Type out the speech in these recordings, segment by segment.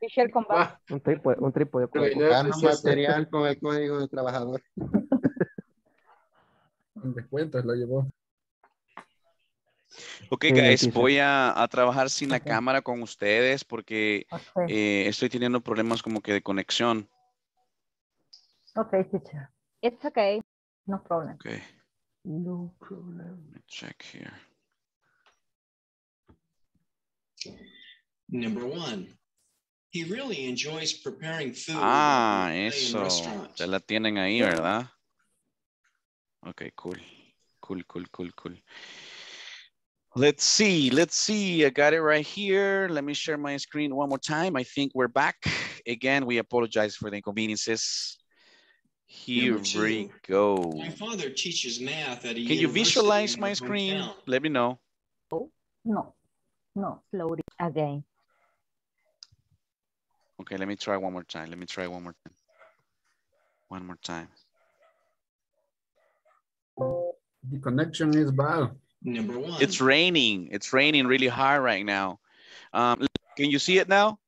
Teacher con base. Ah, Un trípode, un trípode. Apreciaste. material con el código de trabajador. En descuentos lo llevó. Ok, guys, voy a, a trabajar sin la Ok. cámara con ustedes porque Okay. eh, estoy teniendo problemas como que de conexión. okay, teacher. It's okay. No problem. Ok, No problem. let me check here. Number one, he really enjoys preparing food. Ah, in eso. restaurants. Ya la tienen ahí, ¿verdad? Ok, cool. Cool, cool, cool, cool. Let's see, let's see. I got it right here. Let me share my screen one more time. I think we're back. Again, we apologize for the inconveniences. Here two. we go. My father teaches math at a Can you visualize my my screen? Let me know. Oh, No. No. Slowly again. Okay, let me try one more time. Let me try one more time. One more time. The connection is bad. Number one. It's raining. It's raining really hard right now. Um, can you see it now?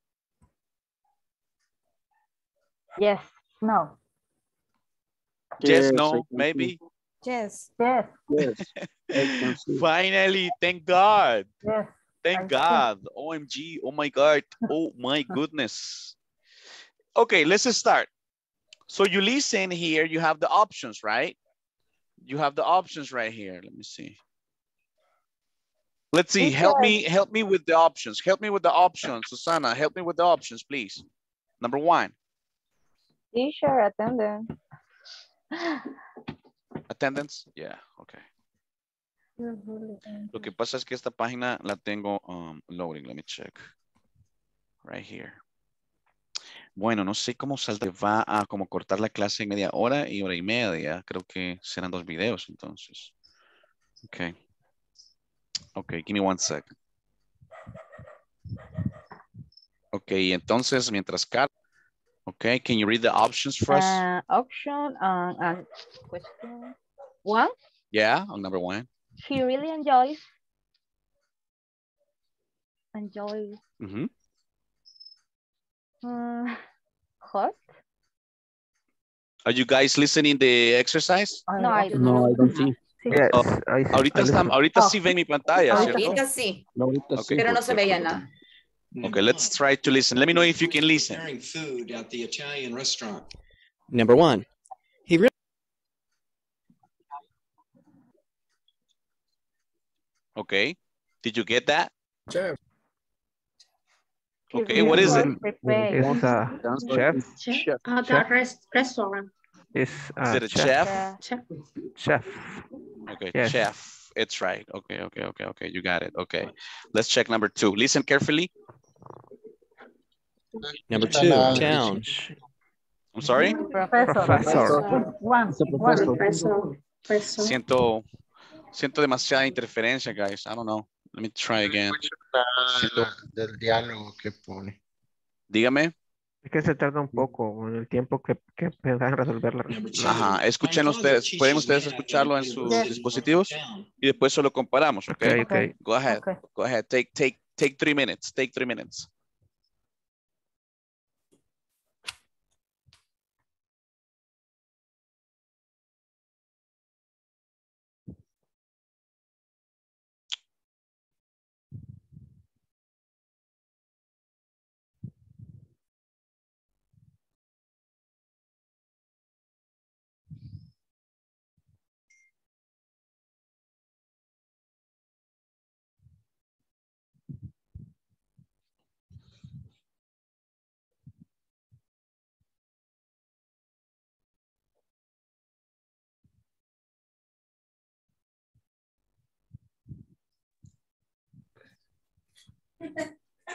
Yes. No. Yes, Yes, no, maybe. Yes. Yes. Yes, I can see. Finally, thank God. Yes. Thank God. OMG. Oh my God. Oh my goodness. Okay, let's start. So you listen here, you have the options, right? You have the options right here. Let me see. Let's see. Help me, help me with the options. Help me with the options. Susana, help me with the options, please. Number one, Teacher, attendance. attendance. Yeah, okay. Lo que pasa es que esta página la tengo um, loading. Let me check. Right here. Bueno, no sé cómo salta. Va a como cortar la clase en media hora y hora y media. Creo que serán dos videos entonces. Ok. Ok, give me one second. Ok, entonces mientras Carlos. Ok, can you read the options for us? Uh, option uh, and question one. yeah, on number one. He really enjoys enjoys Mhm. uh, hot. Are you guys listening the exercise? No, I don't, No, I don't see. Yes, Oh, I see- Ahorita, I están, listen. ahorita Oh. sí ven mi pantalla, ¿cierto? Ahorita sí, No, ahorita Ok, sí. pero no se veía nada. Okay, let's try to listen. Let me know if you can listen. Preparing food at the Italian restaurant. Number one, he really Okay. Did you get that? Chef, Okay, what is it? It's a chef. Chef. Uh, the Chef. rest, restaurant. It's Is it a chef. chef? Uh, Chef. Chef. Okay, Yes. chef. It's right. Okay, okay, okay, okay. You got it. Okay. Let's check number two. Listen carefully. number two, la- town. I'm sorry. professor. Professor. One. One. professor. Professor. Professor. Siento, siento demasiada interferencia, guys. I don't know. Let me try again. Siento- del diálogo que pone. Dígame. Es que se tarda un poco en el tiempo que, que puedan resolver la Ajá. Escuchen ustedes. Pueden ustedes escucharlo en sus dispositivos y después solo comparamos, Ok, ¿ok? ok. Go ahead. Okay. Go ahead. Take, take, take three minutes. Take three minutes.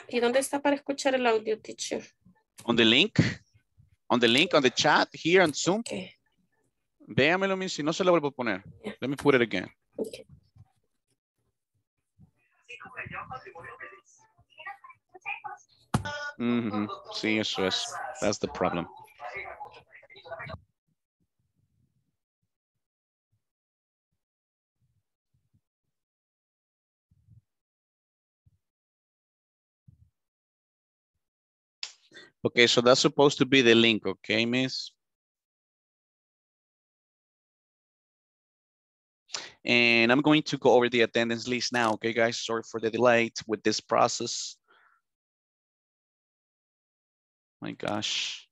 ¿Y dónde está para escuchar el audio, teacher? On the link. On the link, on the chat, here on Zoom. Okay. Véamelo, si no se lo vuelvo a poner. Let me put it again. Okay. Mhm. Sí, eso es. That's the problem. Okay, so that's supposed to be the link, okay, miss? And I'm going to go over the attendance list now, okay, guys? Sorry for the delay with this process. My gosh.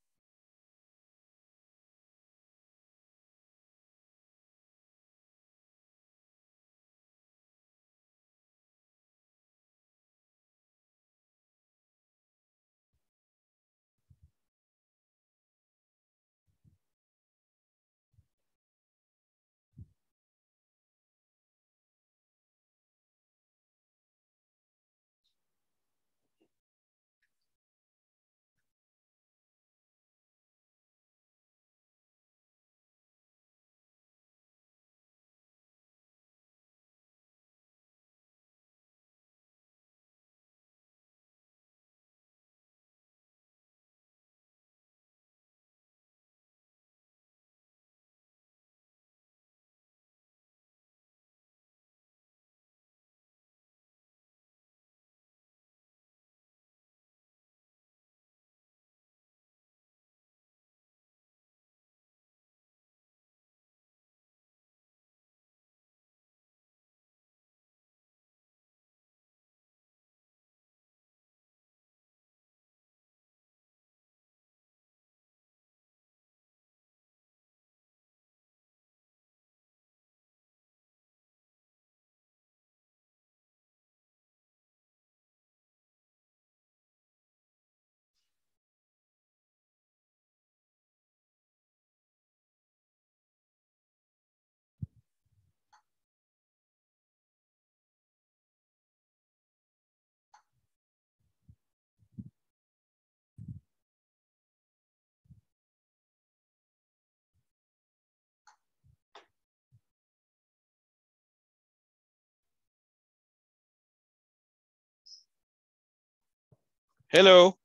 Hello,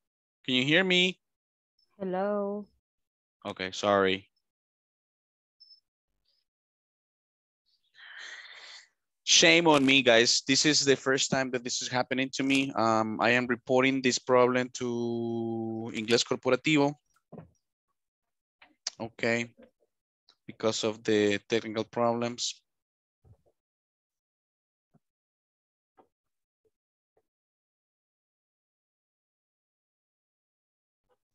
can you hear me? Hello. Okay, sorry. Shame on me, guys. This is the first time that this is happening to me. Um, I am reporting this problem to Inglés Corporativo. Okay, because of the technical problems.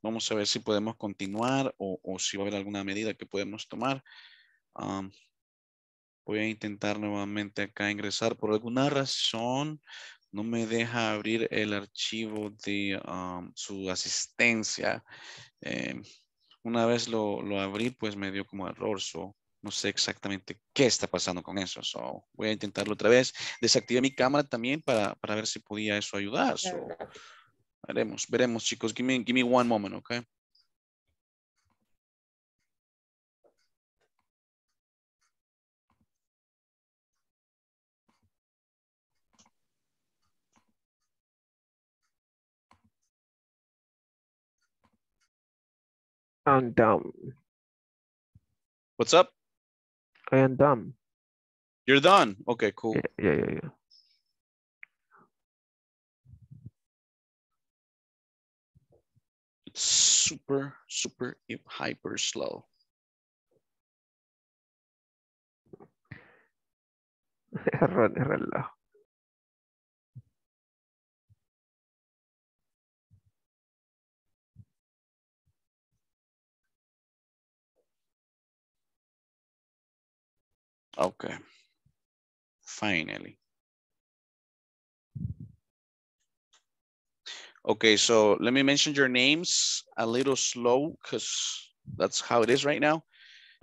Vamos a ver si podemos continuar o, o si va a haber alguna medida que podemos tomar. Um, voy a intentar nuevamente acá ingresar. Por alguna razón no me deja abrir el archivo de um, su asistencia. Eh, una vez lo, lo, abrí, pues me dio como error. So, no sé exactamente qué está pasando con eso. So, voy a intentarlo otra vez. Desactivé mi cámara también para, para ver si podía eso ayudar. So, Veremos, veremos, chicos. Give me, give me one moment, okay? I'm dumb. What's up? I am dumb. You're done. Okay, cool. Yeah, yeah, yeah. yeah. Super, super hyper slow. Error de reloj. Okay. Finally. Okay, so let me mention your names a little slow because that's how it is right now.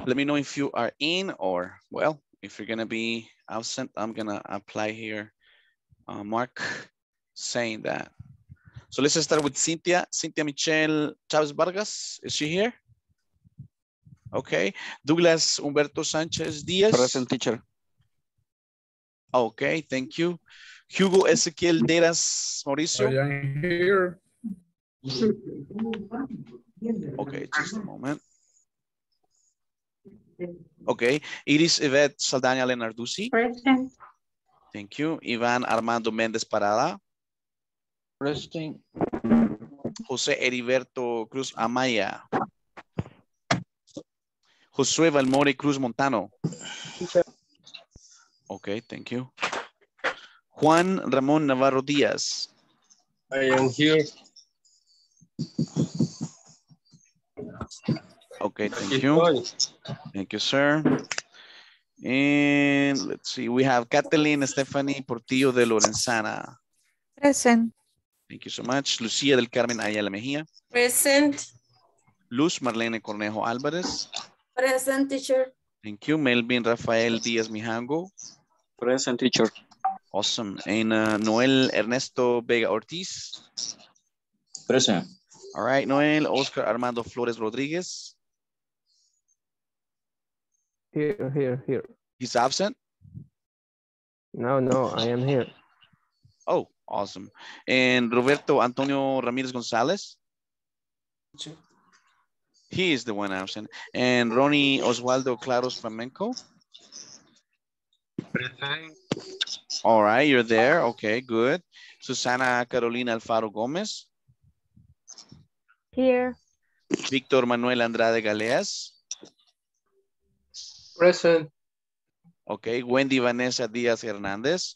Let me know if you are in or, well, if you're gonna be absent, I'm gonna apply here uh, Mark saying that. So let's start with Cynthia. Cynthia Michelle Chavez Vargas, is she here? Okay. Douglas Humberto Sanchez Diaz. Present teacher. Okay, thank you. Hugo Ezequiel Deras Mauricio. I am here. Okay, just a moment. Okay, Iris Yvette Saldana Lenarduzzi. Present. Thank you. Ivan Armando Méndez Parada. Present. José Heriberto Cruz Amaya. Josué Valmore Cruz Montano. Okay, thank you. Juan Ramón Navarro Díaz. I am here. Okay, thank you. Thank you, sir. And let's see, we have Kathleen Stephanie Portillo de Lorenzana. Present. Thank you so much. Lucía del Carmen Ayala Mejía. Present. Luz Marlene Cornejo Álvarez. Present, teacher. Thank you. Melvin Rafael Díaz Mijango. Present teacher. Awesome. And uh, Noel Ernesto Vega Ortiz. Present. All right, Noel. Oscar Armando Flores Rodríguez. Here, here, here. He's absent. No, no, I am here. Oh, awesome. And Roberto Antonio Ramirez Gonzalez. He is the one absent. And Ronnie Oswaldo Claros Flamenco. Present. All right, you're there. Okay, good. Susana Carolina Alfaro Gómez. Here. Víctor Manuel Andrade Galeas. Present. Okay, Wendy Vanessa Díaz Hernández.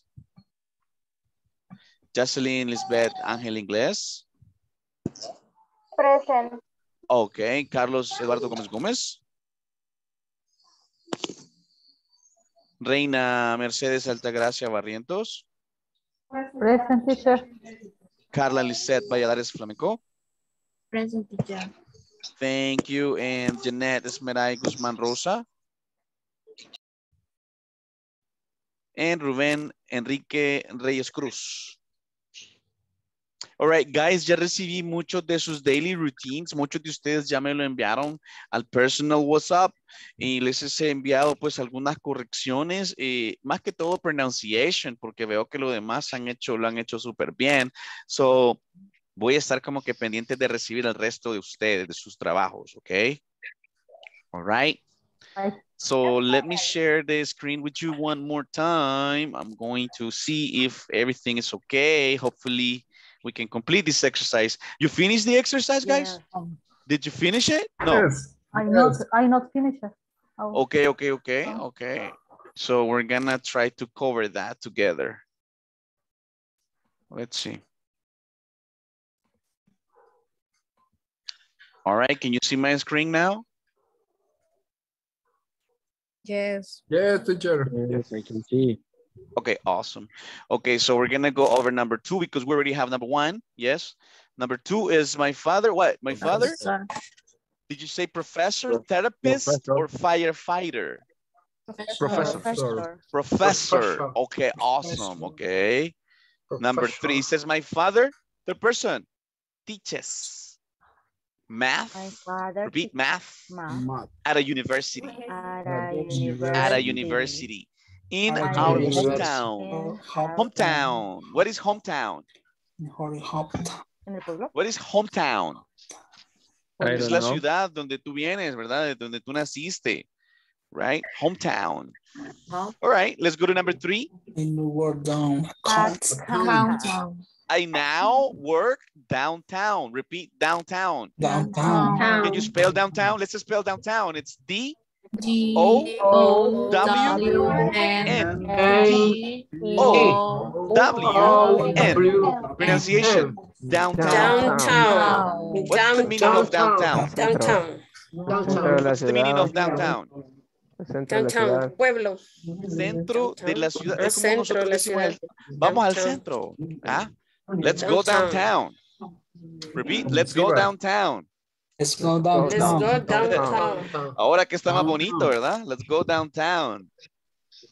Jocelyn Lisbeth Ángel Inglés. Present. Okay, Carlos Eduardo Gómez Gómez. Reina Mercedes Altagracia Barrientos. Present, teacher. Carla Lisette Valladares Flamenco. Present, teacher. Thank you. And Jeanette Esmeray Guzmán Rosa. And Rubén Enrique Reyes Cruz. All right, guys, ya recibí muchos de sus daily routines. Muchos de ustedes ya me lo enviaron al personal WhatsApp y les he enviado pues algunas correcciones, eh, más que todo pronunciation, porque veo que lo demás han hecho, lo han hecho súper bien. So, voy a estar como que pendiente de recibir el resto de ustedes, de sus trabajos, ¿ok? All right. So let me share the screen with you one more time. I'm going to see if everything is okay. Hopefully we can complete this exercise. You finish the exercise, guys? Um, Did you finish it? No. Yes. I not, I not finish it. Oh, Okay, okay, okay, okay. So we're gonna try to cover that together. Let's see. All right, can you see my screen now? Yes. Yes, teacher. Yes, I can see. Okay, awesome. Okay, so we're gonna go over number two because we already have number one, yes? Number two is my father, what? My father? Did you say professor, therapist, Professor. or firefighter? Professor. Professor. Professor, Professor. okay, awesome, okay. Number three says my father, the person teaches math, My father. repeat math Math. at a university, At a University. at a university. University in At our hometown. Hometown. What is hometown? En el pueblo. What is hometown? I Es la know. ciudad donde tú vienes, ¿verdad? De donde tú naciste, right? Hometown. All right, let's go to number three. In the word down. At Count. Countdown. I now work downtown. Repeat downtown. Downtown. Can you spell downtown? Let's spell downtown. It's D D O O W N N A O W N. Pronunciation. Downtown. Downtown. What's the meaning of downtown? Downtown. Centro de la What's the meaning of downtown? Centro de la Downtown. Pueblo. Centro de la ciudad. Es como centro de nosotros la decimos, ciudad. vamos al centro. ¿ah? Let's go Downtown. downtown. Repeat, let's go downtown. Let's go downtown. Let's downtown. go downtown. Ahora que está más Downtown. bonito, ¿verdad? Let's go downtown.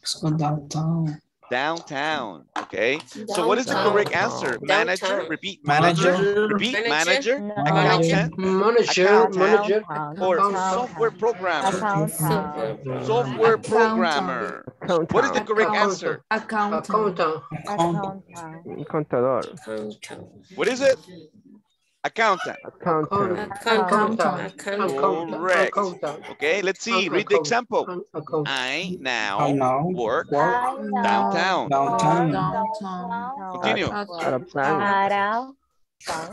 Let's go downtown. Downtown. Okay. So what is the correct answer? Manager. Repeat. Manager. Manager. Repeat. Manager. Manager. No. Accountant. Manager, Accountant. manager. Or software programmer. Accountant. Software programmer. What is the correct answer? Accountant. Accountant. Contador. Downtown. What is it? Accountant. Accountant. Accountant. Accountant. Correct. Okay, let's see. Read the example. Accountant. I I now know. work Work downtown. downtown. Continue.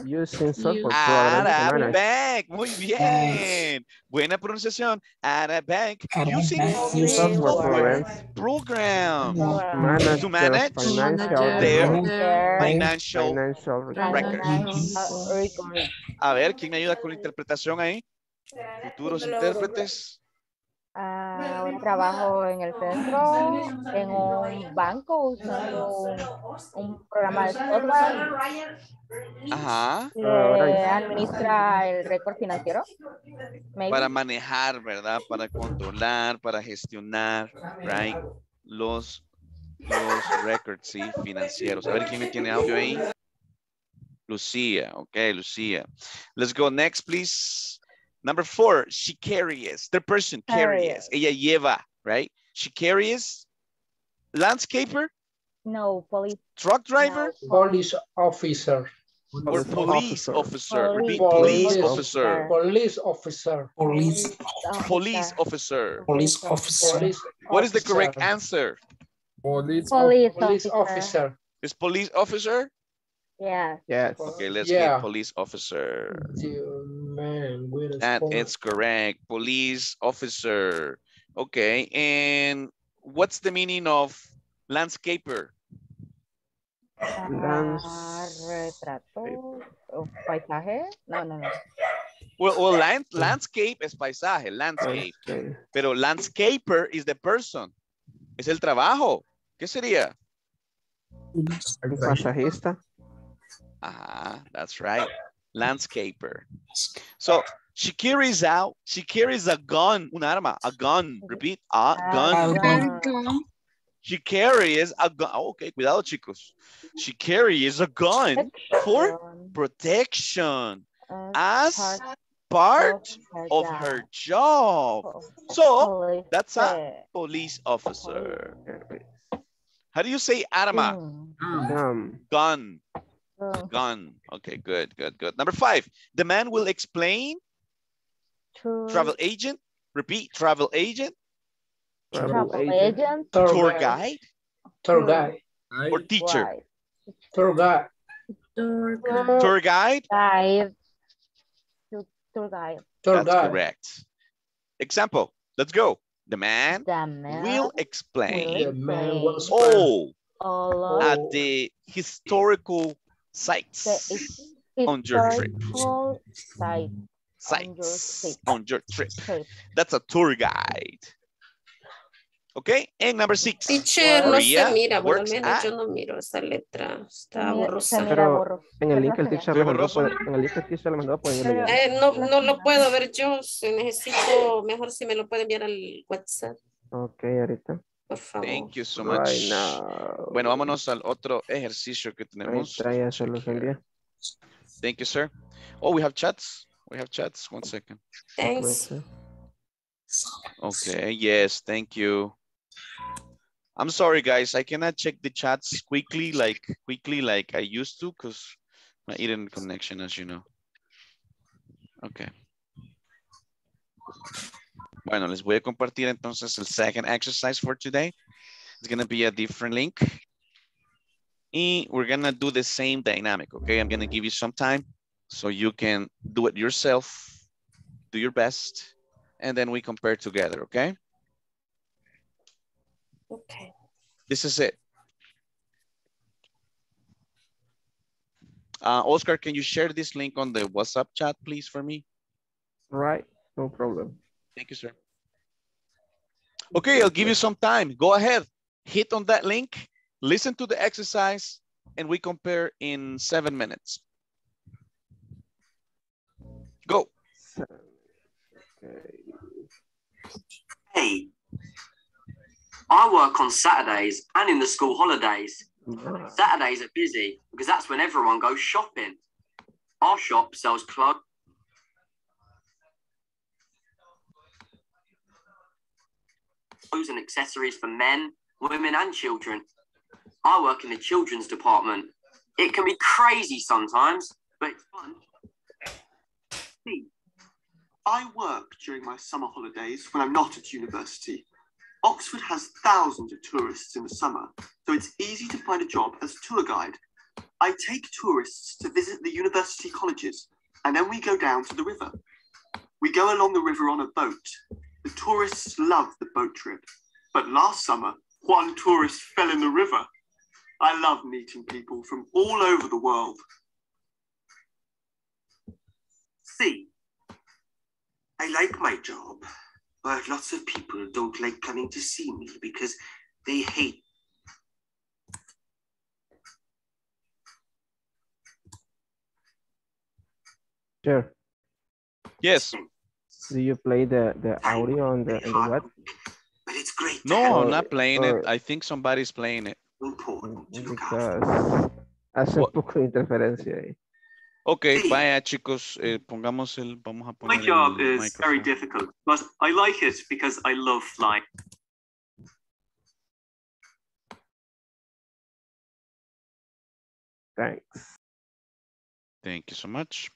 Using sound Arabic. Muy bien. Buena pronunciación. Arabic. Using software program. To manage their financial, records. A ver, ¿quién me ayuda con la interpretación ahí? Futuros intérpretes. Ah, un trabajo en el centro, en un banco, usando un, programa de software Ajá. que administra el récord financiero. Maybe. Para manejar, ¿verdad? Para controlar, para gestionar, right? Los, los records, sí, financieros. A ver quién me tiene audio ahí. Lucía, ok, Lucía. Let's go next, please. Number four, she carries. The person carries. Ella lleva, right? She carries. Landscaper, No, police. truck driver, Police officer. or police officer. Repeat, Police police officer. Police officer. Police, Police officer. police officer. What is the correct answer? Police, Police police officer. officer. Is police officer? Yes. Yes. Okay, let's Yeah. get police officer. Dear man, where is And police? it's correct. Police officer. Okay, and what's the meaning of landscaper? Lands- retrato. Paisaje. No, no, no. Well, well land, landscape es paisaje, landscape. Okay. Pero landscaper is the person. Es el trabajo. ¿Qué sería? Un pasajista. Ah, that's right. Landscaper. So she carries out, she carries a gun, un arma, a gun. Repeat, a gun. Ah, She carries a gun. Oh, okay, cuidado, chicos. She carries a gun for protection as part of her job. So that's a police officer. How do you say arma? Um, Gun. Oh. Gun. Okay, good, good, good. Number five, the man will explain. Travel agent. Repeat, travel agent. Travel agent. Tour guide. Tour guide. Or teacher. Tour guide. Tour guide. Guide. Tour guide. That's guide. correct. Example, let's go. The man The man will explain The man will explain. Oh. all oh. all at the historical sites on your trip. Sites on your trip. trip. That's a tour guide. Okay, and number six. Teacher, no se mira, al works menos yo no miro esa letra, está borrosa. Pero en el link el teacher ¿Muy le mandó, puede- en el link el teacher le mandó, leer. Eh, no, no lo puedo ver yo, se necesito, mejor si me lo pueden enviar al WhatsApp, Ok, ahorita. Por favor. Thank you so much. Right now. Bueno, vámonos al otro ejercicio que tenemos. está, ya se. Thank you, sir. Oh, we have chats. We have chats. One second. Thanks. Okay, yes, thank you. I'm sorry, guys. I cannot check the chats quickly, like quickly, like I used to, because my internet connection, as you know. Okay. Bueno, les voy a compartir entonces el second exercise for today. It's gonna be a different link. Y we're gonna do the same dynamic, okay? I'm gonna give you some time so you can do it yourself, do your best, and then we compare together, okay? Okay. This is it. Uh, Oscar, can you share this link on the WhatsApp chat, please, for me? Right, no problem. Thank you, sir. Okay, I'll give you some time. Go ahead, hit on that link, listen to the exercise, and we compare in seven minutes. Go. Hey, I work on Saturdays and in the school holidays. Saturdays are busy because that's when everyone goes shopping. Our shop sells clothes. Clothes and accessories for men, women, and children. I work in the children's department. It can be crazy sometimes, but it's fun. I work during my summer holidays when I'm not at university. Oxford has thousands of tourists in the summer, so it's easy to find a job as a tour guide. I take tourists to visit the university colleges, and then we go down to the river. We go along the river on a boat. The tourists love the boat trip. But last summer, one tourist fell in the river. I love meeting people from all over the world. C. I like my job, but lots of people don't like coming to see me because they hate. Sure. Yes. Do you play the, the audio on the, on the web? But it's great. No, Or- I'm not playing or- it. I think somebody's playing it. Because hace un poco de interferencia ahí. Ok, vaya chicos, eh, pongamos el, vamos a My poner job el is very micrófono. difficult, but I like it because I love flying. Thanks. Thank you so much.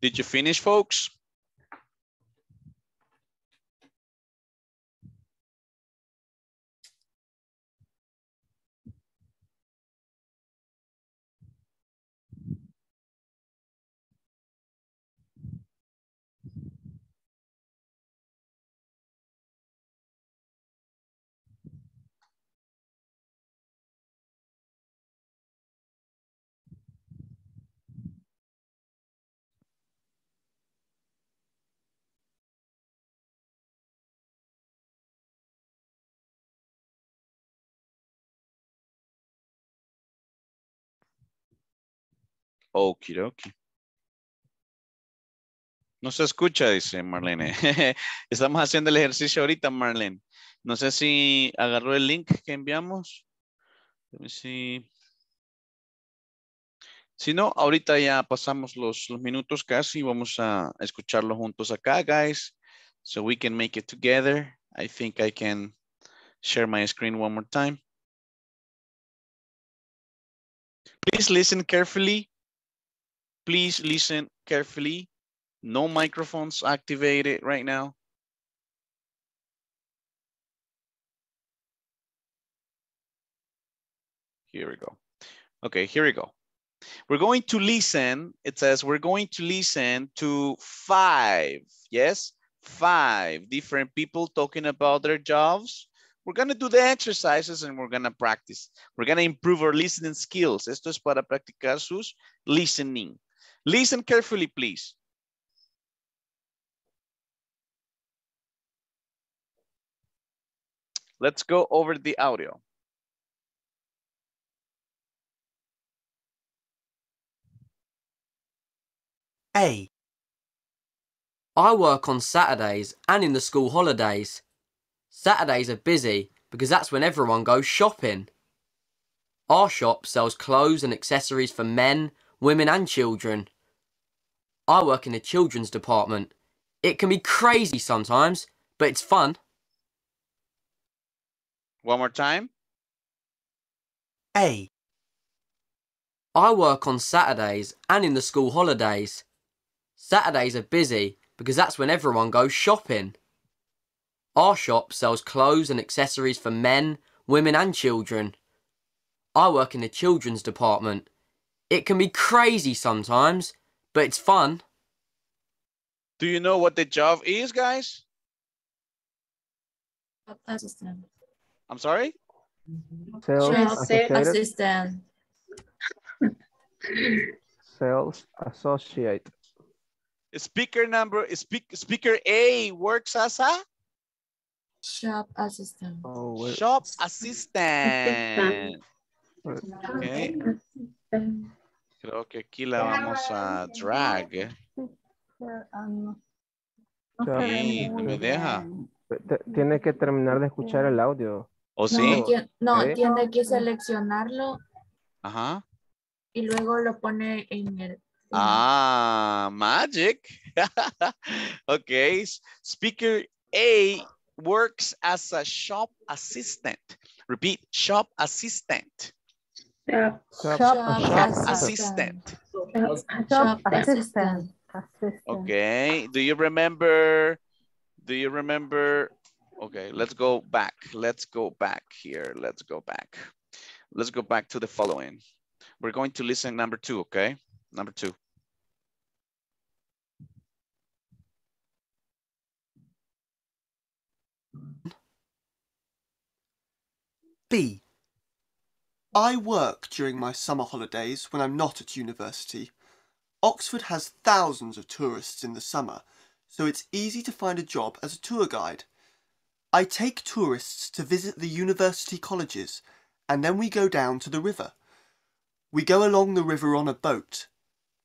Did you finish, folks? Okidoki. No se escucha, dice Marlene. Estamos haciendo el ejercicio ahorita, Marlene. No sé si agarró el link que enviamos. See. Si no, ahorita ya pasamos los minutos casi. Vamos a escucharlo juntos acá, guys. So we can make it together. I think I can share my screen one more time. Please listen carefully. Please listen carefully. No microphones activated right now. Here we go. Okay, here we go. We're going to listen, it says we're going to listen to five, yes, five different people talking about their jobs. We're gonna do the exercises and we're gonna practice. We're gonna improve our listening skills. Esto es para practicar sus listening. Listen carefully, please. Let's go over the audio. A. I work on Saturdays and in the school holidays. Saturdays are busy because that's when everyone goes shopping. Our shop sells clothes and accessories for men, women and children. I work in the children's department. It can be crazy sometimes, but it's fun. One more time. A. I work on Saturdays and in the school holidays. Saturdays are busy because that's when everyone goes shopping. Our shop sells clothes and accessories for men, women, and children. I work in the children's department. It can be crazy sometimes, but it's fun. Do you know what the job is, guys? Assistant. I'm sorry? Sales associated. assistant. Sales associate. Speaker number, speak, speaker A works as a Shop assistant. Oh, wait. shop assistant. Okay. Creo que aquí la vamos a drag. Sí, no me deja. Tiene que terminar de escuchar el audio. ¿O No, sí? no, ¿Eh? tiene que seleccionarlo Ajá. y luego lo pone en el. Ah, magic. okay. Speaker A works as a shop assistant. Repeat, shop assistant. Shop, Shop assistant. Shop assistant. Okay. Do you remember? Do you remember? Okay, let's go back. Let's go back here. Let's go back. Let's go back to the following. We're going to listen number two, okay? Number two. B. I work during my summer holidays when I'm not at university. Oxford has thousands of tourists in the summer, so it's easy to find a job as a tour guide. I take tourists to visit the university colleges, and then we go down to the river. We go along the river on a boat.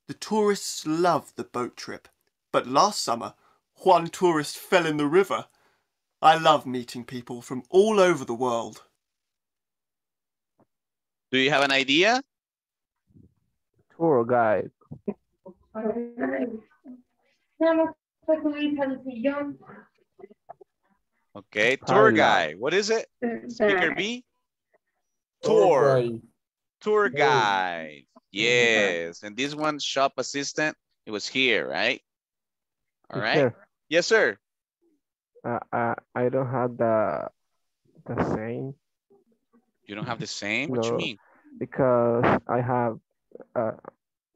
The tourists love the boat trip, but last summer, one tourist fell in the river. I love meeting people from all over the world. Do you have an idea? Tour guide. Okay, tour Highlight. guide. What is it? Speaker B? Tour. Tour guide. Yes. And this one, shop assistant, it was here, right? All right. Yes, sir. uh, uh, I don't have the the same You don't have the same? What you No. mean? because I have uh,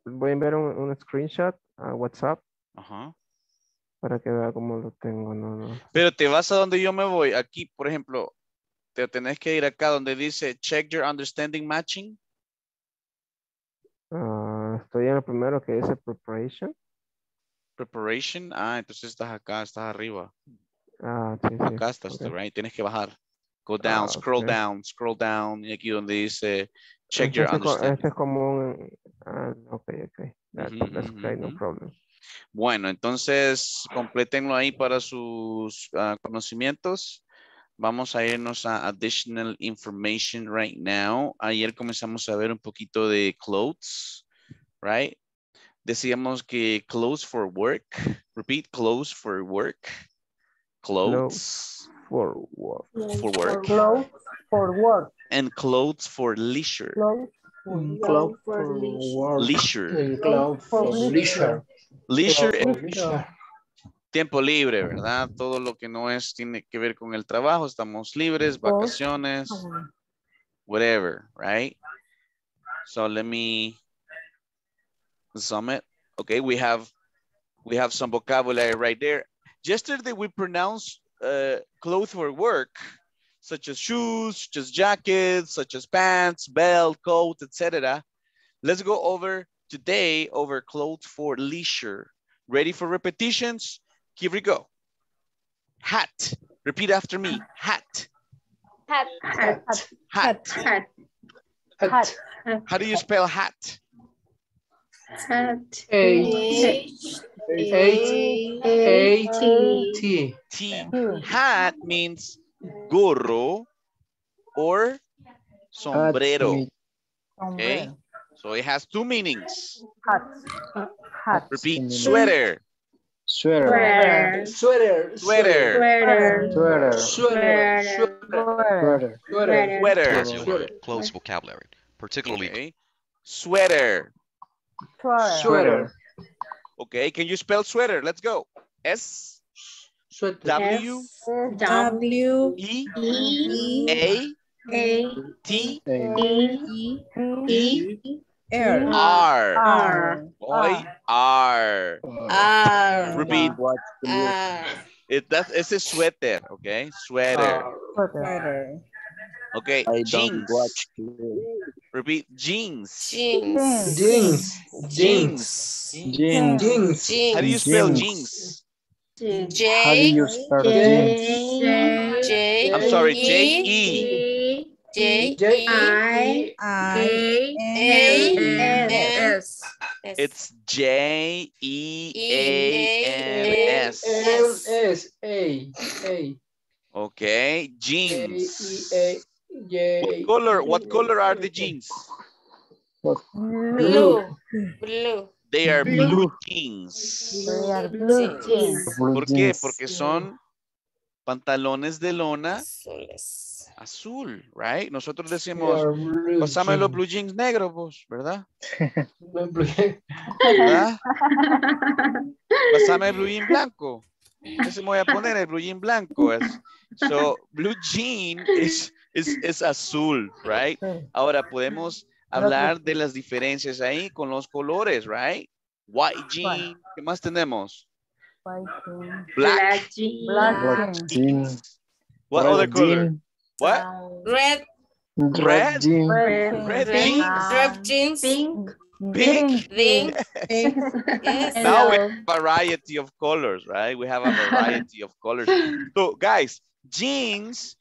voy a enviar un, un screenshot a WhatsApp Ajá. para que vea cómo lo tengo. No, no. Pero te vas a donde yo me voy. Aquí, por ejemplo, te tenés que ir acá donde dice check your understanding matching. Ah, estoy en el primero que dice preparation. Preparation. Ah, entonces estás acá, estás arriba. Ah, sí, sí. Acá estás right? Tienes que bajar. Go down, Ah, scroll ok. down, scroll down. Y aquí donde dice check your understanding. Este es como un... Ah, ok, ok. That- that's okay, no problem. Bueno, entonces complétenlo ahí para sus ah, conocimientos. Vamos a irnos a additional information right now. Ayer comenzamos a ver un poquito de clothes, right? Decíamos que clothes for work. Repeat, clothes for work. Clothes For work. for work. Clothes for work. And clothes for leisure. Clothes Mm, Club for work. Leisure. And club for leisure. Leisure Club es for leisure. tiempo libre, ¿verdad? Todo lo que no es, tiene que ver con el trabajo, estamos libres, vacaciones, whatever, right? So let me sum it. Okay, we have we have some vocabulary right there. Yesterday we pronounced uh, clothes for work, such as shoes, such as jackets, such as pants, belt, coat, etc. Let's go over today over clothes for leisure. Ready for repetitions? Here we go. Hat. Repeat after me. Hat. Hat. Hat. Hat. Hat. Hat. How do you spell hat? Hat. A. H. A. T. T. Hat means gorro or sombrero. Okay. So it has two meanings. Hat. Hat. Repeat sweater. Sweater. Sweater. Sweater. Sweater. Sweater. Sweater. Sweater. Sweater. As you'll learn close vocabulary, particularly Okay. Sweater. Sweater. Okay, can you spell sweater? Let's go. S Sweater. W W E E A A T E E R R. R Boy, R. R. Repeat. R. It that is it's a sweater, okay? Sweater. Sweater. Okay, I don't jeans. watch TV. Repeat, jeans. Jeans. Jeans. Jeans. Jeans. Jeans. Jeans. How do you spell Jeans. jeans? J. How do you spell jeans? J J. I'm sorry, E. J E. J. J. I I A. N S. S. It's J E A N S. L S A A Okay, A E jeans. A J What color? What color are the jeans? Blue. Blue. They are blue jeans. blue jeans. Blue ¿Por qué? jeans. Porque son pantalones de lona Azules. azul, right? Nosotros decimos, Are blue pásame los jeans. blue jeans negros, pues, ¿verdad? Blue- ¿Verdad? Pásame el blue jean blanco. Ese me voy a poner el blue jean blanco. Es, so, blue jean is, is, is azul, right? Ahora podemos hablar de las diferencias ahí con los colores, right? White jean, ¿qué más tenemos? White jeans. Black, jeans. Black jeans. what other color? jean. What? Red. Red? Red jean. Red jeans. jeans. Red jeans. Pink. Pink. Pink. Yes. Now we have a variety of colors, right? We have a variety of colors. So guys, jeans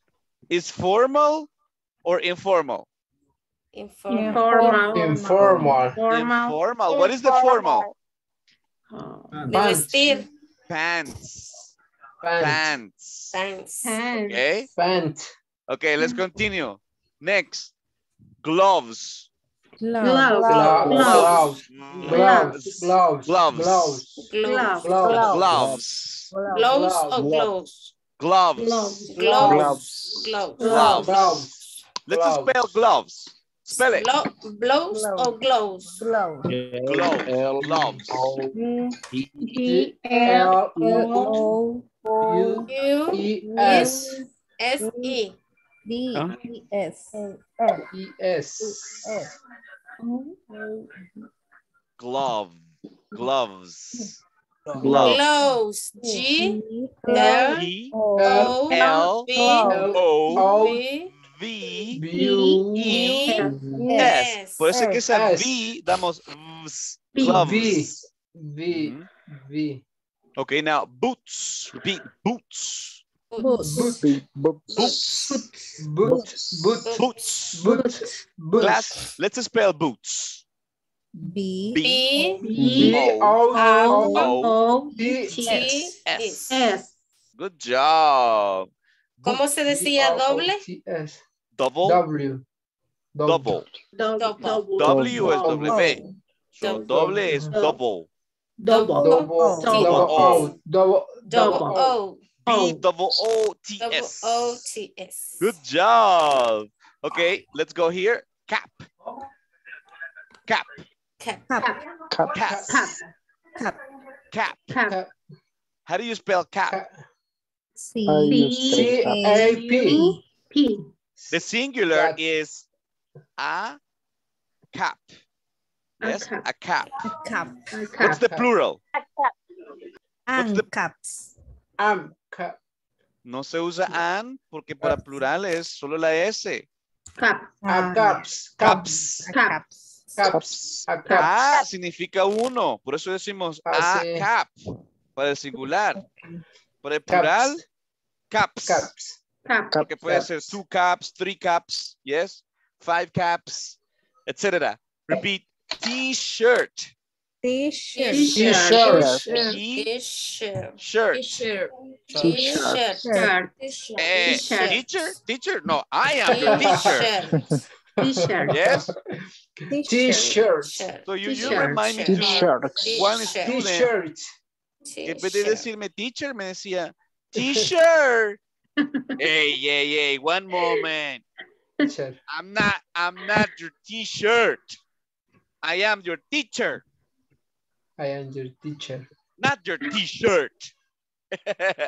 is formal or informal? Informal. Informal. Informal. What is the formal? De vestir. Pants. Pant. Pants. Pants. Okay. Pant. Okay, let's continue. Next, gloves. Glove. Gloves. Gloves. Gloves. Gloves. Gloves. Gloves. Gloves. Gloves. Gloves or gloves? Gloves. Gloves. Gloves. Gloves. Gloves. Gloves. Let's Gloves. Spell gloves. Spell it. Glo- Blows or gloves? Gloves. Gloves. Gloves. G L O U U E S S E. D Huh? E S. E S. Glove. Gloves. Glove. Gloves. G L L E O L V O O V V U E E S. Por eso es que esa S. V damos V gloves. V Mhm. V Okay, now boots. Repeat boots. Boots. Big boots. Boots. Boot Boot Boots. Boot Boot Class, let's spell boots. B B B B O O O O T T S. S. S. Good job. ¿Cómo se decía doble? Double. W Double. Double. W es Double. W. So Double. doble es double. Double. Double Double O Double Double O O. B double O T Double S. O T S. Good job. Okay, let's go here. Cap. Cap. Cap. Cap. Cap. Cap. Cap. Cap. Cap. How do you spell cap? C How do you C spell A P P. The singular Cap. is a cap. A Yes, cap. a cap. cap What's the plural? and the- caps. Am Cap No se usa an porque para plural es solo la S. Cap. A caps caps Caps. Caps a caps significa uno, por eso decimos Ah, a sí. cap para el singular. Para el plural, caps. caps Cap. Porque puede Caps. ser two caps, three caps, yes, five caps, etc. Repeat, t-shirt, T-shirt. T-shirt t-shirt, T-shirt. shirt. T-shirt. T-shirt. T-shirt. Eh, T-shirt. teacher, teacher, no, I am your teacher. T-shirt. T-shirt. Yes, T-shirt so you, you T-shirt. remind me to T-shirts. one T-shirt. student T-shirt En vez de decirme teacher, me decía t-shirt. hey, hey, hey, one moment. Teacher. I'm not, I'm not your t-shirt. I am your teacher, I am your teacher. not your t-shirt.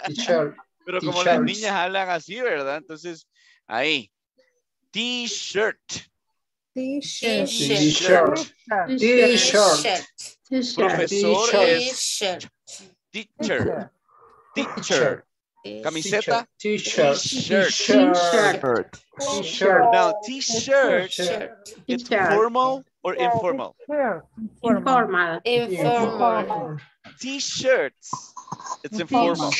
Teacher. Pero como las T-shirts. niñas hablan así, ¿verdad? Entonces, ahí. T-shirt. T-shirt. T-shirt. T-shirt. Profesor T-shirt. es teacher. Teacher. Camiseta. T-shirt. T-shirt. T-shirt. T-shirt. Now, t-shirt, it's formal or informal? Informal. Informal. T-shirts, it's informal.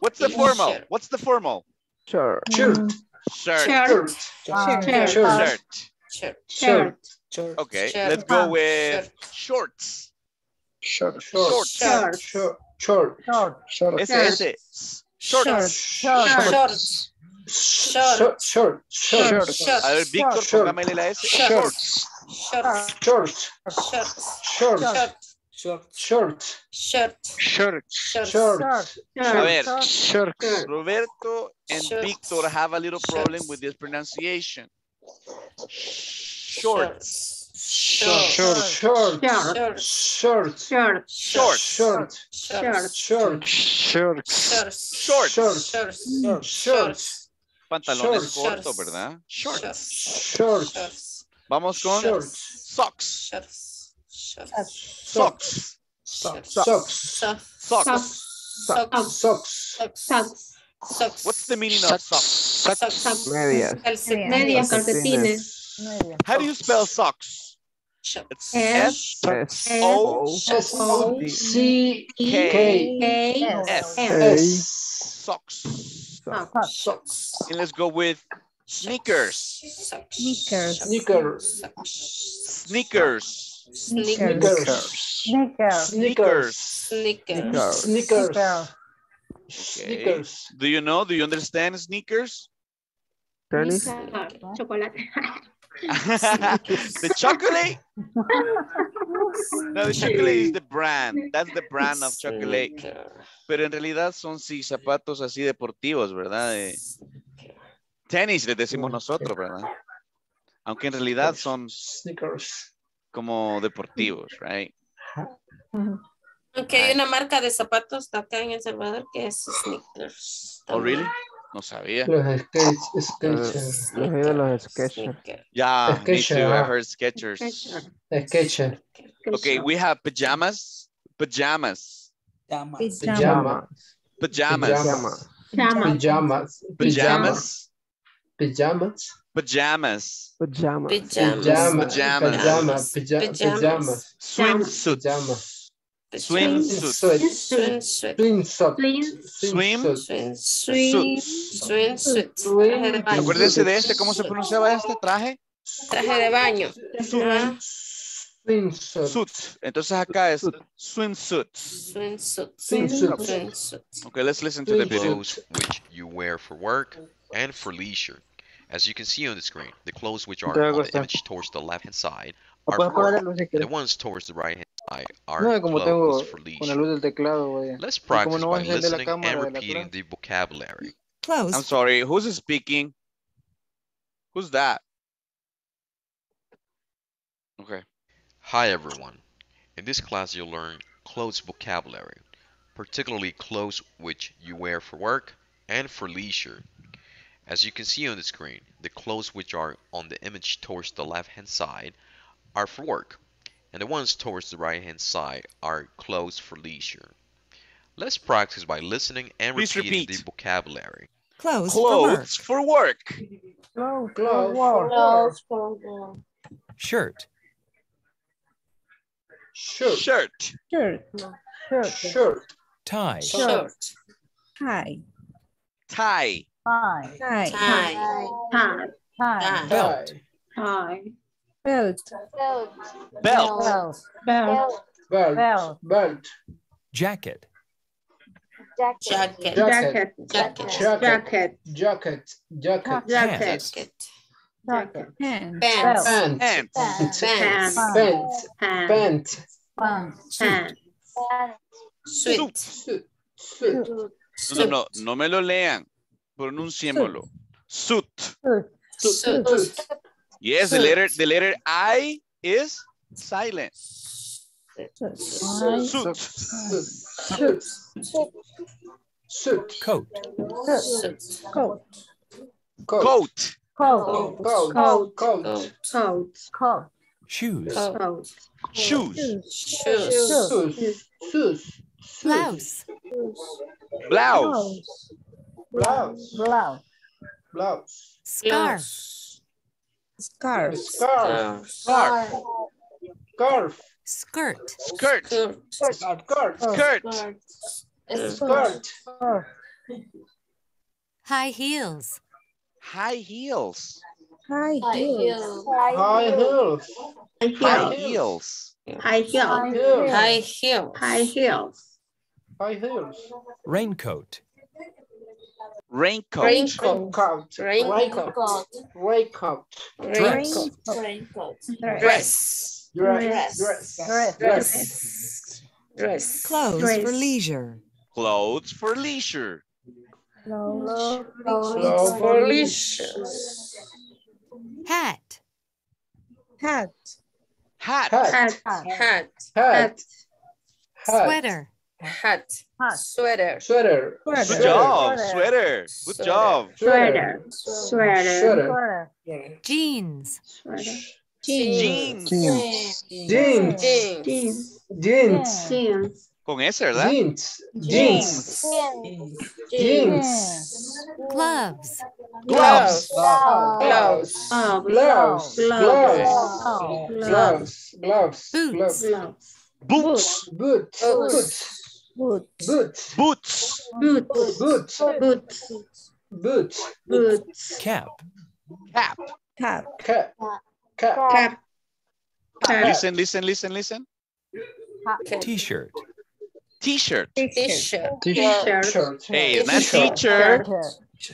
What's the formal? What's the formal? Shirt. Shirt. Shirt. Shirt. Shirt. Shirt. Shirt. Shirt. Okay, Shirt. let's go with shorts. Short. Shorts. Short. Short. Short. Short. SS. Shorts. Shorts. Short. Short. Short. Shorts. A ver, Víctor, Short. póngamele la S. Shorts. Shorts. Short. Shorts. Short. Shorts. Short. Shorts. Short. Shorts. Short. A ver, Short. Roberto and Shorts. Victor have a little problem Shorts. with this pronunciation. Shorts. Short. Short. Shorts. Short. Short. Shorts. Short. Shorts. Short. Short. Shorts. Shorts. Short. Shorts. Short. Pantalones Shorts. cortos, ¿verdad? Shorts. Short. Shorts. Vamos con Shorts. socks. Shorts. Shorts. Socks. Socks. Socks. Socks. Socks. Socks. Socks. Socks. What's the meaning of socks? Socks. Medias. Calcetines. Medias, calcetines. How do you spell socks? It's S S. O S O C K K. S. S. Socks. Socks. And let's go with sneakers. Sneakers. Sneakers. Sneakers. Sneakers. Sneakers. Sneakers. Sneakers. Sneakers. Okay. Sneakers. Do you know? Do you understand sneakers? Tennis. Chocolate. the chocolate? No, the chocolate is the brand. That's the brand of chocolate. Pero en realidad son sí zapatos así deportivos, ¿verdad? De- tenis les decimos nosotros, ¿verdad? Aunque en realidad son Sneakers. Como deportivos, right? Aunque hay una marca de zapatos acá en El Salvador que es Sneakers. Oh, really? No sabía. Los skates, Uh, Skechers. los he oído los Skechers. Yeah, me Skechers, too. I heard Skechers. Skechers. Okay, we have pajamas. Pajamas. Pijama. Pajama. Pajamas. Pajamas. Pajamas. Pajamas. Pajamas. Pajamas. Pajamas. Pajamas. Pajamas. Pajamas. Pajamas. Pajamas. Swimsuit. Pajamas. Swimsuit. Swimsuit. Swimsuit. Swimsuit. Swim. Swim. Suits. Swimsuit. Traje de baño. Acuérdense de este, ¿cómo se pronunciaba este traje? Traje de baño. Ajá. Swimsuit. Suit. Entonces acá es swimsuit. Swimsuit. Swimsuit. Swimsuit. Okay, let's listen to the video. Clothes which you wear for work and for leisure. As you can see on the screen, the clothes which are Te va a on the image towards the left hand side are puedes for work, and the ones towards the right hand side are No, clothes for con leisure. teclado. Let's practice no voy a by encender listening and cámara de repeating the vocabulary. I'm sorry, who's speaking? Who's that? Okay. Hi everyone. In this class you'll learn clothes vocabulary, particularly clothes which you wear for work and for leisure. As you can see on the screen, the clothes which are on the image towards the left hand side are for work, and the ones towards the right hand side are clothes for leisure. Let's practice by listening and Please repeating repeat. the vocabulary. Clothes, Clothes for work. Clothes Clothes for work. Shirt. Shirt. Shirt. Shirt. Shirt. Shirt. Tie. Shirt. Tie. Tie. Tie. Tie. Tie. Tie. Tie. Belt. Tie. Belt. Belt. Belt. Belt. Belt. Belt. Belt. Jacket. Jacket. Jacket. Jacket. Jacket. Jacket. Jacket. Jacket. Jacket. Jacket. Jacket. Jacket. Pants. Pants. Pants. Pants. Pants. Pants. Pants. Pants. Pants. Suit. Pants. Sweet. Suit. Suit. No, no, no, no me lo lean. Pronunciémoslo. Suit. Suit. Yes, the letter, the letter I is silent. Suit. Suit. Suit. Coat. Coat. Coat. Coat. Coat. Coat. Coat. Coat. Shoes. Shoes. Shoes. Shoes. Blouse. Blouse. Blouse. Blouse. Blouse. Scarf. Scarf. Scarf. Scarf. Scarf. Skirt. Skirt. Skirt. Skirt. Skirt. skirt, High heels. High heels. High heels. High heels. High heels. High heels. High heel. High heels. High heels. Raincoat. Raincoat. Raincoat. Raincoat. Raincoat. Raincoat. Dress. Dress. Dress. Dress. Clothes for leisure. Clothes for leisure. Clothes for leisure. Hat. Hat. Hat. Hat. Hat. Hat. Sweater. Hat. Hat. Sweater. Sweater. Good job. Sweater. Good job. Sweater. Sweater. Sweater. Sweater. Jeans. Jeans. Jeans. Jeans. Jeans. Jeans. Jeans. Con S, ¿verdad? Jeans. Jeans. Jeans. Gloves. Gloves. Gloves. Oh, Gloves. Gloves. Oh. Gloves. Gloves. Boots. Gloves. Boots. Boots. Boots. Boots. Boots. Boots. Boots. Boots. Boots. Boots. Boots. Cap. Cap. Cap. Cap. Cap. Cap. Cap. Listen, listen, listen, listen. T-shirt. T-shirt. T-shirt. T-shirt. Hey, not T-shirt. teacher.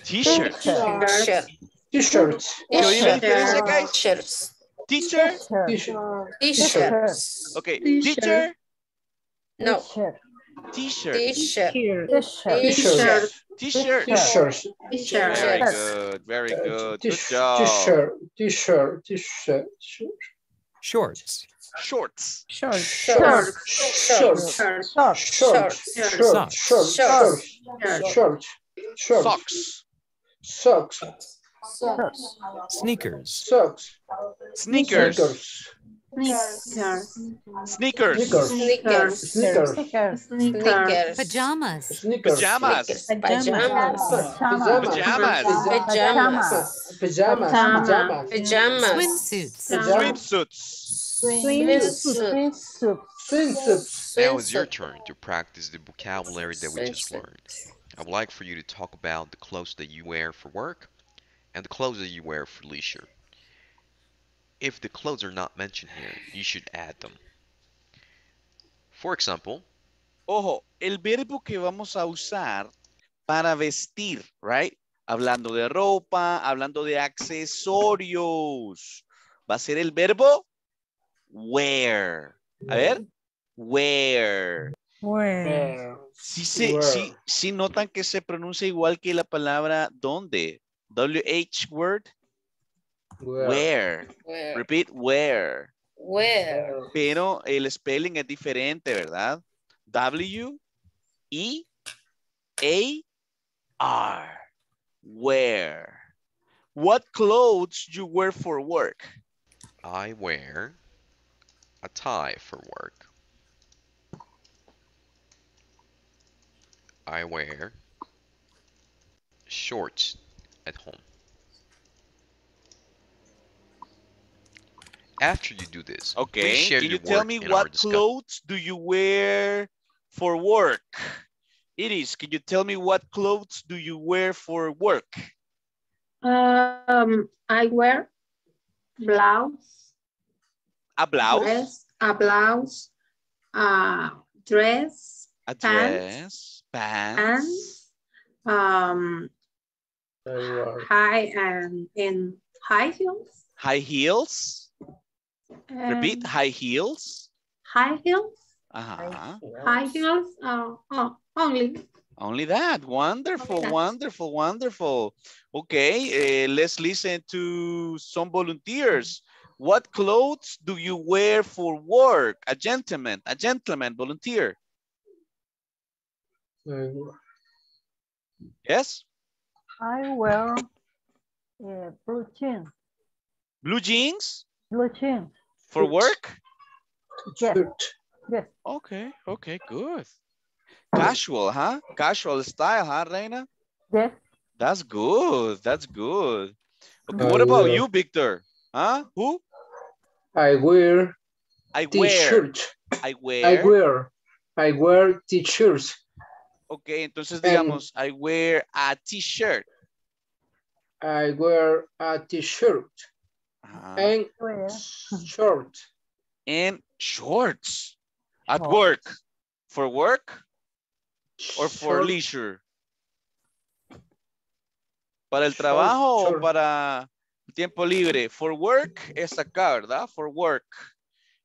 T-shirt. T-shirt. T-shirt. ¿Qué oye la diferencia, guys? T-shirts. Teacher. T-shirt. T-shirts. Okay. Teacher. No. T-shirt. T-shirt. T-shirt. T-shirt. T-shirt. T-shirt. T-shirt. Very good. Very good. Good job. T-shirt. T-shirt. T-shirt. Shorts. Shorts. Short. Short. Short. Short. Short. Short. Short. Short. Short. Short. Short. Socks. Socks. Sneakers. Socks. Sneakers. Sneakers. Sneakers. Sneakers. Sneakers. Sneakers. Sneakers. Sneakers. Pajamas. Sneakers. Pajamas. Pajamas. Pajamas. Pajamas. Pajamas. Pajamas. Pajamas. Swimsuits. Swimsuits. Swimsuits. Now it's your turn to practice the vocabulary that we just learned. I would like for you to talk about the clothes that you wear for work and the clothes that you wear for leisure. If the clothes are not mentioned here, you should add them. For example, Ojo, el verbo que vamos a usar para vestir, right? Hablando de ropa, hablando de accesorios. Va a ser el verbo wear. A ver. Wear. Where? Sí, se, Wear. sí, sí notan que se pronuncia igual que la palabra dónde. WH word. Where. Where? Repeat, where. Where? Pero el spelling es diferente, ¿verdad? W, E, A, R. Where. What clothes you wear for work? I wear a tie for work. I wear shorts at home. After you do this, Okay, share can your you tell me what clothes do you wear for work? It is, can you tell me what clothes do you wear for work? Um, I wear blouse, A blouse, dress, a blouse, a dress, a pants, dress, pants, and um, high and in high heels. high heels. Repeat, high heels. High heels. Ajá. High heels uh, oh, only. Only that. Wonderful, that. wonderful, wonderful. Okay, uh, let's listen to some volunteers. What clothes do you wear for work? A gentleman, a gentleman volunteer. Yes? I wear uh, blue jeans. Blue jeans Blue jeans. For work? Yes. Yes. Okay, okay, good. Casual, huh? Casual style, huh, Reina? Yes. That's good. That's good. Okay, what about wear- you, Victor? Huh? Who? I wear I wear. t-shirt. I wear. I wear. I wear t-shirts. Ok, entonces Em. digamos, I wear a t-shirt. I wear a t-shirt Uh-huh. Ajá. and short. And shorts. At work. For work or for Short. leisure? ¿Para el trabajo o short. para tiempo libre? For work es acá, ¿verdad? For work.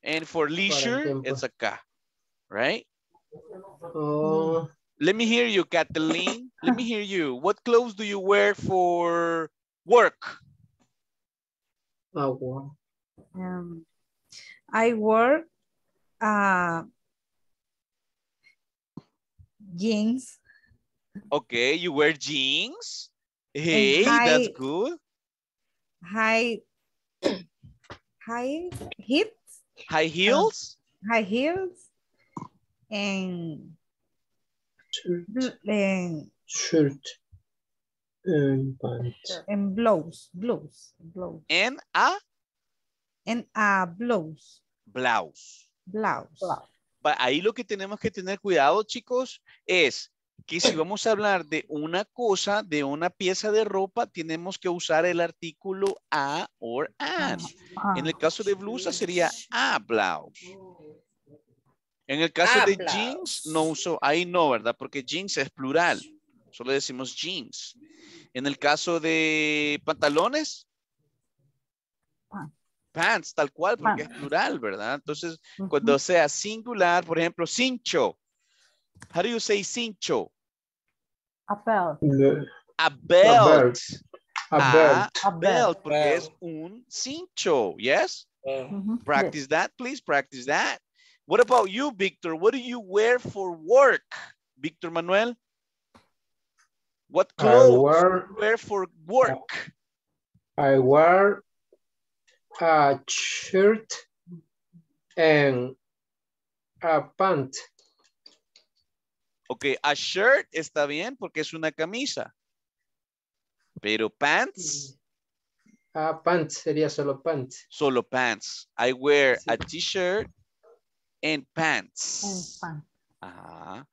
And for leisure es acá. Right? Oh, Let me hear you, Kathleen. Let me hear you. What clothes do you wear for work? Wow. Um, I wear uh, jeans. Okay, you wear jeans. Hey, high- that's good. high high heels High heels? high heels and and, Shirt and pants. and blouse blouse blouse And a and a blouse blouse. blouse Ahí lo que tenemos que tener cuidado, chicos, es que si vamos a hablar de una cosa, de una pieza de ropa, tenemos que usar el artículo a or an. En el caso de blusa sería a blouse. En el caso A de blouse. jeans, no uso, ahí no, ¿verdad? Porque jeans es plural. Solo decimos jeans. En el caso de pantalones, pants, tal cual, porque es plural, ¿verdad? Entonces, cuando sea singular, por ejemplo, cincho. How do you say cincho? A belt. A belt. belt. A A, belt. a belt, porque es un cincho, yes? Practice that, please, practice that. What about you, Victor? What do you wear for work? Victor Manuel? What I clothes wear- do you wear for work? I wear a shirt and a pant. Ok, a shirt está bien porque es una camisa. Pero pants, A pant sería solo pant. solo pants. I wear a t-shirt and pants. Ajá.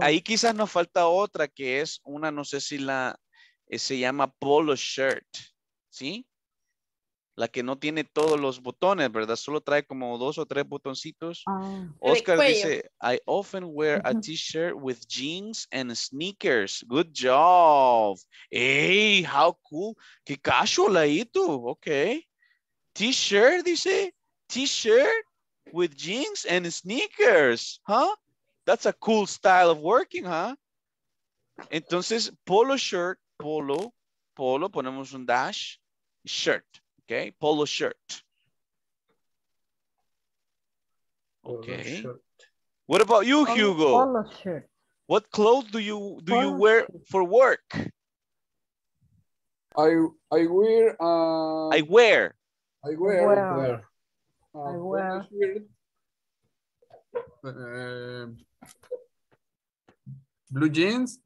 Ahí quizás nos falta otra que es una, no sé si la, eh, se llama polo shirt, ¿sí? La que no tiene todos los botones, ¿verdad? Solo trae como dos o tres botoncitos. Oscar cuello. dice, I often wear a t-shirt with jeans and sneakers. Good job. Hey, how cool. Qué casual ahí tú. Ok. T-shirt, dice. T-shirt with jeans and sneakers. Huh? That's a cool style of working, huh? Entonces, polo shirt, polo, polo, ponemos un dash, shirt. Okay, polo shirt. Okay. What about you, Hugo? Polo shirt. What clothes do you do you Polo wear for work? I I wear uh I wear. I wear Wear. uh, I polo wear. shirt, uh, blue jeans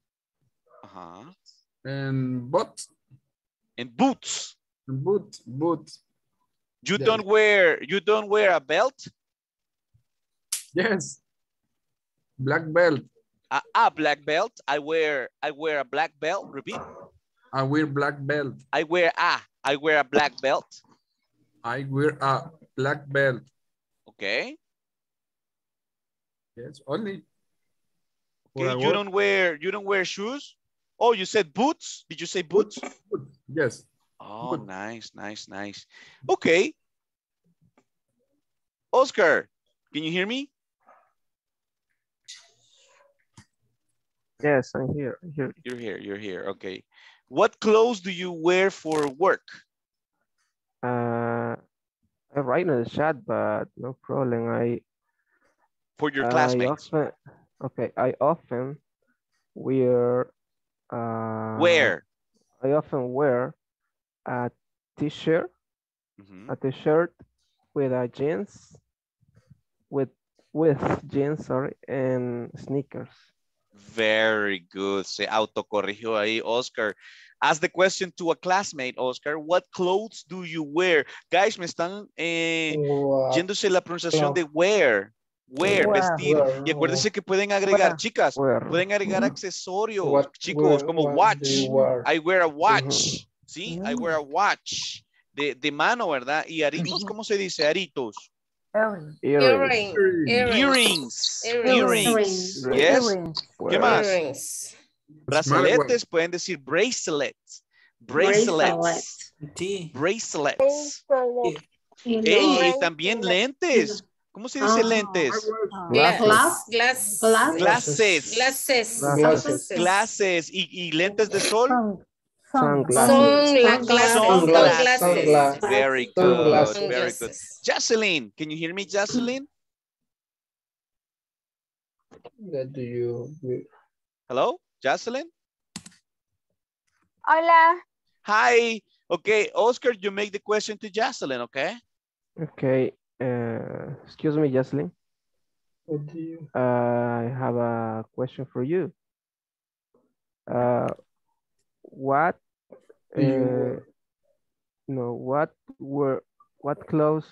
Uh-huh. and boots And boots. boot boots. You Yeah. don't wear you don't wear a belt? Yes. Black belt. A, a black belt. I wear I wear a black belt. Repeat. I wear black belt. I wear a I wear a black belt. I wear a black belt. Okay. Yes, only. Okay, you don't wear you don't wear shoes. Oh, you said boots. Did you say boots? Yes. Oh, boots. nice, nice, nice. Okay. Oscar, can you hear me? Yes, I'm here. I'm here. You're here. You're here. Okay. What clothes do you wear for work? Uh, right now the chat, but no problem. I for your I classmates. Often, okay, I often wear. Uh, Where? I often wear a t-shirt, Mhm. a t-shirt with a jeans, with with jeans, sorry, and sneakers. Very good. Se autocorrigió ahí, Oscar. Ask the question to a classmate, Oscar. What clothes do you wear? Guys, me están eh, Wear. yéndose la pronunciación de wear. Wear, Wear. vestir. Wear, Y acuérdense que pueden agregar, chicas, pueden agregar accesorios, What- chicos, wear- como watch. I wear a watch. ¿Sí? I wear a watch. De, de mano, ¿verdad? Y aritos, ¿cómo se dice? Aritos. Earring. Earring. Earrings. Earrings. Earrings. Earrings. Yes. ¿Qué más? Brazaletes pueden decir bracelets. Bracelets. Bracelets. Ey, y también lentes. ¿Cómo se dice lentes? Glass. Glass. Glass. Glasses. Glasses. Glasses. Glasses. ¿Y, y lentes de sol? Sunglasses. Sunglasses. Sunglasses. Sunglasses. Very good. Sunglasses. Very good. Jocelyn, can you hear me, Jocelyn? That do you wear? Hello, Jocelyn? Hola. Hi. Okay, Oscar, you make the question to Jocelyn, okay? Okay. Uh, excuse me, Jocelyn. What do you? Uh, I have a question for you. Uh, what? Do you Uh, no, what were what clothes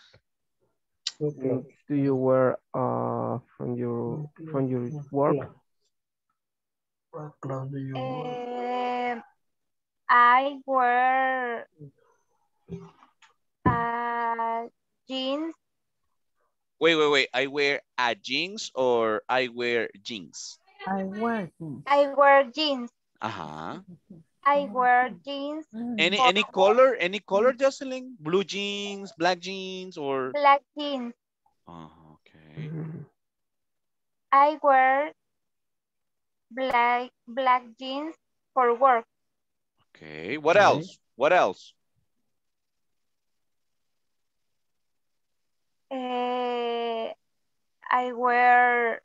What do- you wear uh from your from your work? What clothes do you wear? Um, I wear uh, jeans. Wait, wait, wait. I wear a jeans or I wear jeans? I wear jeans. I wear jeans. Uh-huh. I wear jeans. Any any color? Any color, Jocelyn? Blue jeans, black jeans, or Black jeans. Oh, okay. I wear black black jeans for work. Okay. What else? What else? Eh, I wear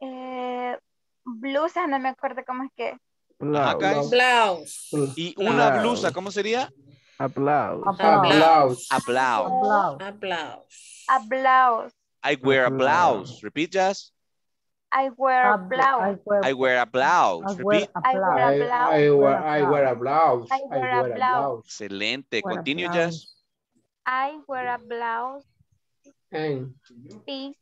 eh, blusa, no me acuerdo cómo es que. Blouse. Y una Blouse. blusa, ¿cómo sería? A blouse. A A blouse. A blouse. blouse. A blouse. A blouse. I wear a blouse. blouse. Repeat, Jazz. I wear A blouse. I wear a blouse. I wear Repeat. a I wear blouse. a I, blouse. I wear I wear a blouse. I wear a blouse. Excelente. Continue. Jazz. I wear a blouse And pink.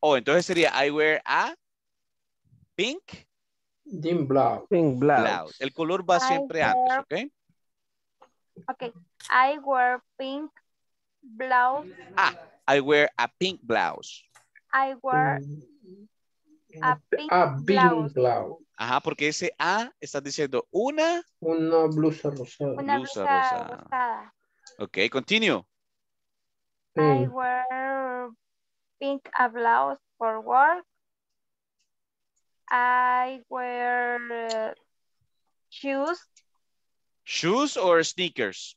Oh, entonces sería I wear a pink dim blouse. Pink blouse. blouse. El color va I siempre wear- antes, ¿ok? Okay. I wear pink blouse. Ah, I wear a pink blouse. I wear A pink blouse. blouse. Ajá, porque ese A estás diciendo una Una blusa rosada. Una Blusa blusa rosada. rosada. Ok, continue. I Pink. wear pink a blouse for work. I wear uh, shoes. Shoes or sneakers?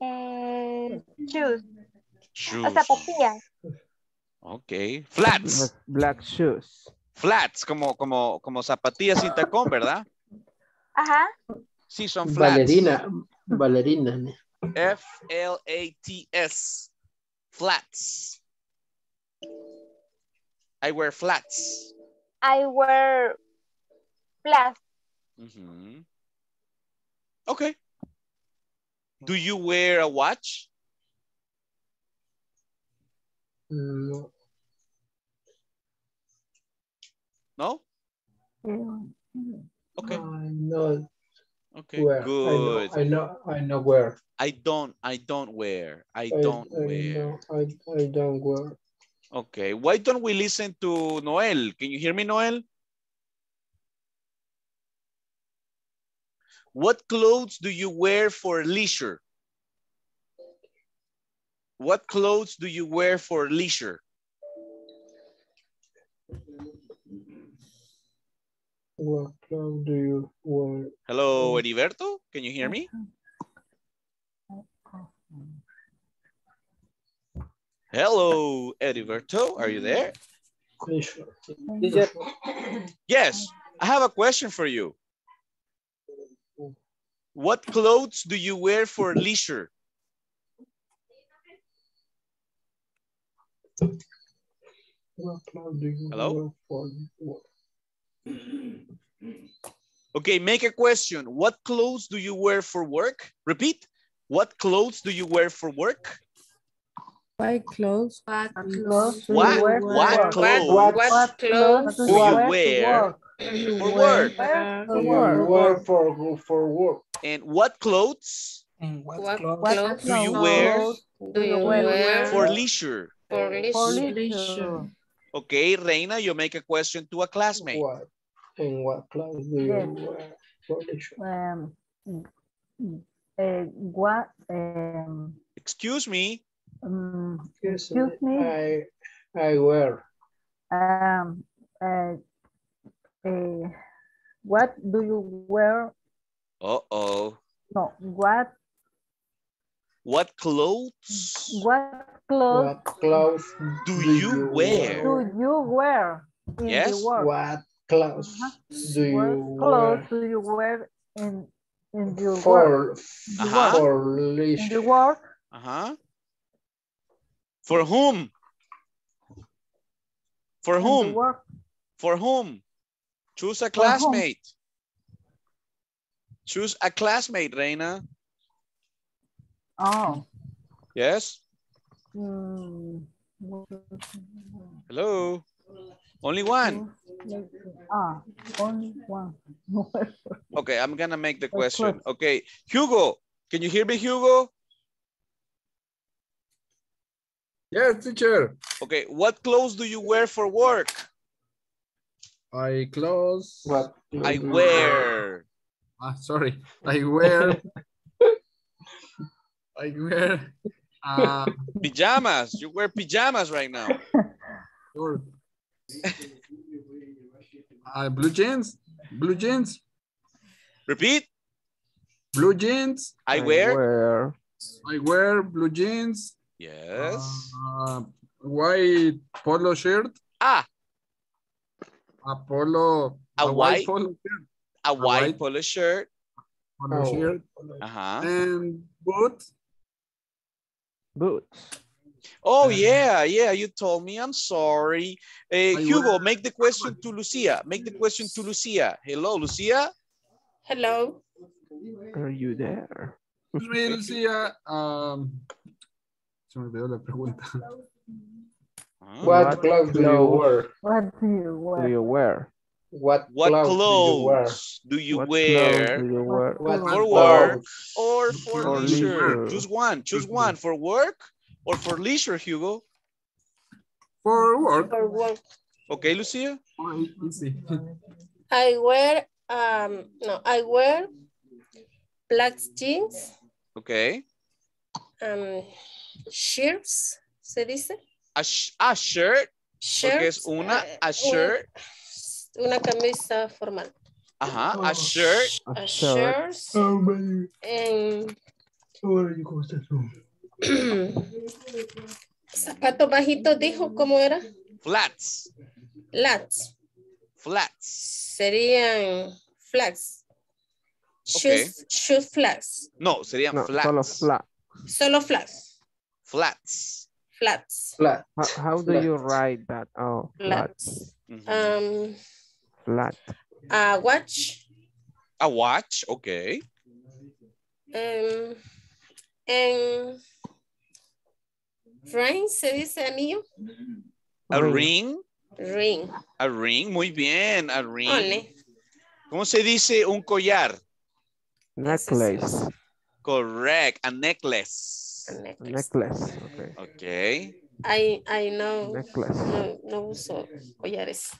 eh, shoes. Shoes. O zapatillas. Ok. Flats. Black, shoes. Flats, como, como, como zapatillas sin tacón, ¿verdad? Ajá. Sí, son flats. Valerina. Valerina. F-L-A-T-S. Flats. I wear flats. I wear flats. Okay. Do you wear a watch? No. No? Okay. Mm. I know Okay. where. Good. I know, I know, I know where. I don't, I don't wear. I I, don't I wear. know, I, I don't wear. Okay. Why don't we listen to Noel? Can you hear me, Noel? What clothes do you wear for leisure? What clothes do you wear for leisure? What clothes do you wear? Hello, Heriberto, can you hear me? Hello, Heriberto, are you there? Yes, I have a question for you. What clothes do you wear for leisure? What clothes do you Hello? wear for work? Okay, make a question. What clothes do you wear for work? Repeat. What clothes do you wear for work? White clothes. What clothes do What- you wear what for work? clothes What clothes do you wear for work? work? For work. for, for work? And what clothes And what, What clothes? What do you wear clothes do you wear for leisure? For for leisure? leisure? Okay, Reina, you make a question to a classmate. What? And what clothes do you Yes. wear for leisure? Um, uh, what, um, Excuse me. um, Excuse excuse me, I, I wear. um, uh, uh, what do you wear? Uh-oh. No, what, What clothes what clothes What clothes do you wear? do you wear in Yes. the work? What clothes do What you clothes wear do you wear in in your work? for, Uh-huh. for In the work? Uh-huh. For whom? For in whom? work. For whom? Choose a For whom? classmate. Choose a classmate, Reina. Oh. Yes? Hello? Only one. ah, only one. Okay, I'm gonna make the question. Okay, Hugo, can you hear me, Hugo? Yes, teacher. Okay, what clothes do you wear for work? I clothes. What I wear. Ah, sorry. I wear. I wear. Uh, Pajamas. You wear pajamas right now. short. Uh, blue jeans. Blue jeans. Repeat. Blue jeans. I wear. Where? I wear blue jeans. Yes. Uh, white polo shirt. Ah, A polo. A white- polo shirt. a white white- polo shirt. Polo Oh. shirt. Uh-huh. And boots. Boots. Oh, Uh-huh. yeah, yeah, you told me. I'm sorry. I Hugo, wear- make the question to Lucia. Make the question to Lucia. Hello, Lucia. Hello. Are you there? Excuse Lucia. Um, se me olvidó la pregunta. Huh? What clothes do you wear? What do you Do you wear? What, What clothes do you clothes do you wear? What clothes wear do you wear? What for work or for For leisure? leisure. Choose one. Choose one. For work or for leisure, Hugo? For work. For work. Okay, Lucia. Easy. I wear um no, I wear black jeans, Okay. um shirts, se dice? A, sh- a shirt. Porque es una, eh, a un- shirt. Una camisa formal. Ajá, Oh. a shirt. A shirt. you call that one? zapatos bajitos dijo cómo era Flats. lats Flats. serían flats shoes shoes flats No, serían No, flats. solo flat. solo flats Flats. flats Flat. How, how do you write that? Oh, flat. flats Mhm. um Flat. a watch A watch. Okay. um and ring se dice anillo A Ring. ring. A ring. Muy bien. A ring. Ole. ¿Cómo se dice un collar? Necklace. Correct. A necklace. A necklace. Necklace. Okay. Okay. I, I know. Necklace. No, no uso collares.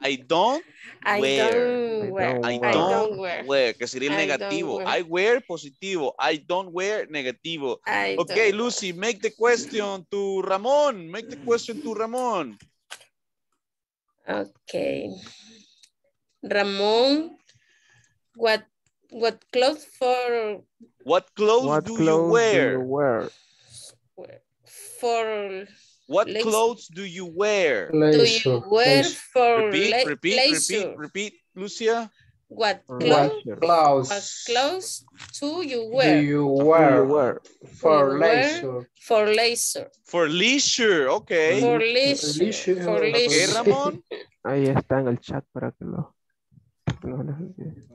I don't I wear. don't wear. I I don't wear. wear, que sería el I don't negativo. wear. I wear positivo. I don't wear negativo. I Okay, don't Lucy, make the question to Ramon. Make the question to Ramon. Okay. Ramon, what what clothes for What clothes What do clothes you do wear? you wear? for What Leis- clothes do you wear? do you wear for Repeat, le- repeat, leisure? repeat, repeat, Lucia. What For clothes? leisure. Clothes. What clothes do you Do wear you Do wear you wear? for You wear leisure? for leisure? For leisure, okay. For leisure. leisure. For Okay, Okay, leisure. Ramón. Ahí está en el chat para que lo... no olvide.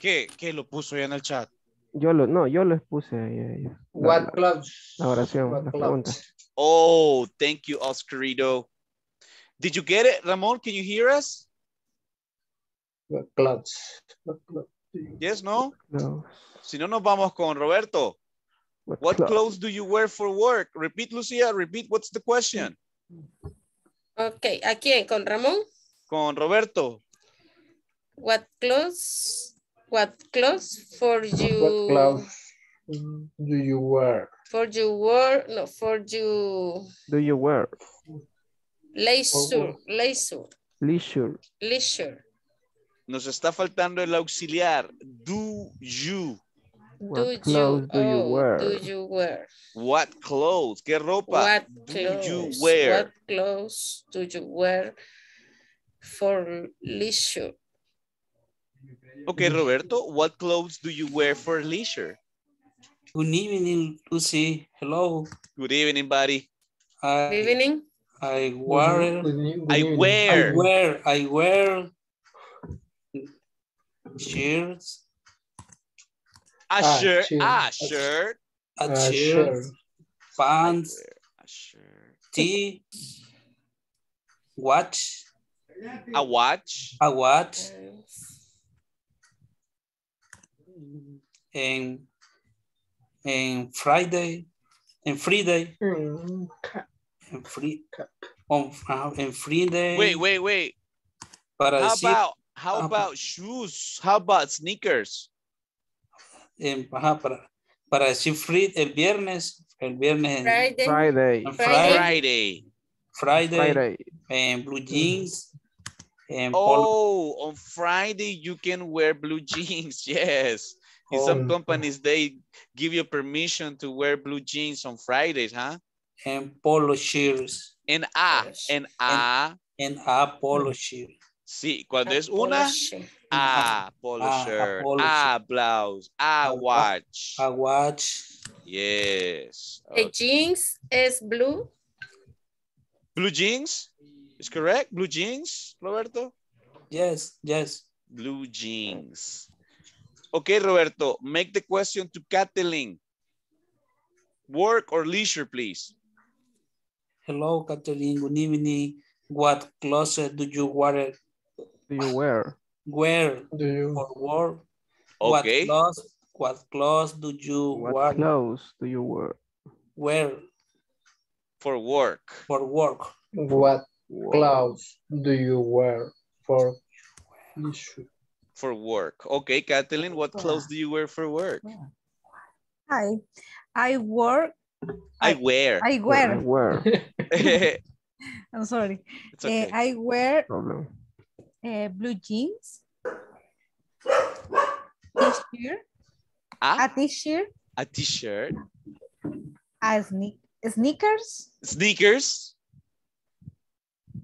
¿Qué? ¿Qué lo puso ya en el chat? Yo lo, no, yo les puse ahí, ahí, la, What la- clothes? la oración, What la clothes? Pregunta. Oh, thank you, Oscarito. Did you get it, Ramon? Can you hear us? What clothes? What clothes? Yes, no? No. Si no, nos vamos con Roberto. What, What clo- clothes do you wear for work? Repeat, Lucia, repeat. What's the question? Okay, ¿a quién? ¿Con Ramón? Con Roberto. What clothes? What clothes for you? What clothes do you wear? For you wear, no, for you do you wear? leisure, leisure, Leisure. leisure. Nos está faltando el auxiliar. Do you? What Do clothes you, do you oh, wear? do you wear? What clothes? ¿Qué ropa What do clothes? you wear? What clothes do you wear for leisure? Okay, Roberto, what clothes do you wear for leisure? Good evening, Lucy. Hello. Good evening, buddy. I, Evening. I wear, Good e- good I evening. I wear. wear, I wear shirts, A Ah, shirt. shirt. A shirt. a Uh, shirt, shirt. pants, A shirt. tee, watch, A watch. a watch, and and Friday, and Friday, Mm, and free on uh, and Friday. Wait, wait, wait. Para How decir, about how Ah, about shoes? How about sneakers? en- ajá, para, para decir free el viernes, el viernes en Friday. Friday. en Friday. Friday, Friday. Friday, Friday. en blue jeans, en. Oh, on Friday you can wear blue jeans. Yes. In some companies they give you permission to wear blue jeans on Fridays, huh? en polo shirts, En A, Yes. en A. en a polo shirt. Sí, cuando es Apolo una. A polo a shirt, polo A blouse, A A watch. A watch, Yes. The Okay. jeans is blue. Blue jeans is correct? Blue jeans, Roberto? yes, yes. Blue jeans. Okay, Roberto, make the question to Kathleen. Work or leisure, please. Hello, Catherine, good evening. What clothes do you wear, Do you wear? wear Do you for work? Okay. What clothes, what clothes do you What wear, clothes do you wear? wear For work. for work? what clothes do you wear for leisure? For work. Okay, Kathleen, what clothes do you wear for work? Hi, I work, I wear. I wear. I wear, wear. I'm sorry. okay. Eh, I wear Problem. eh, blue jeans, t-shirt, Ah, a t-shirt, a t-shirt. a sne- sneakers, Sneakers.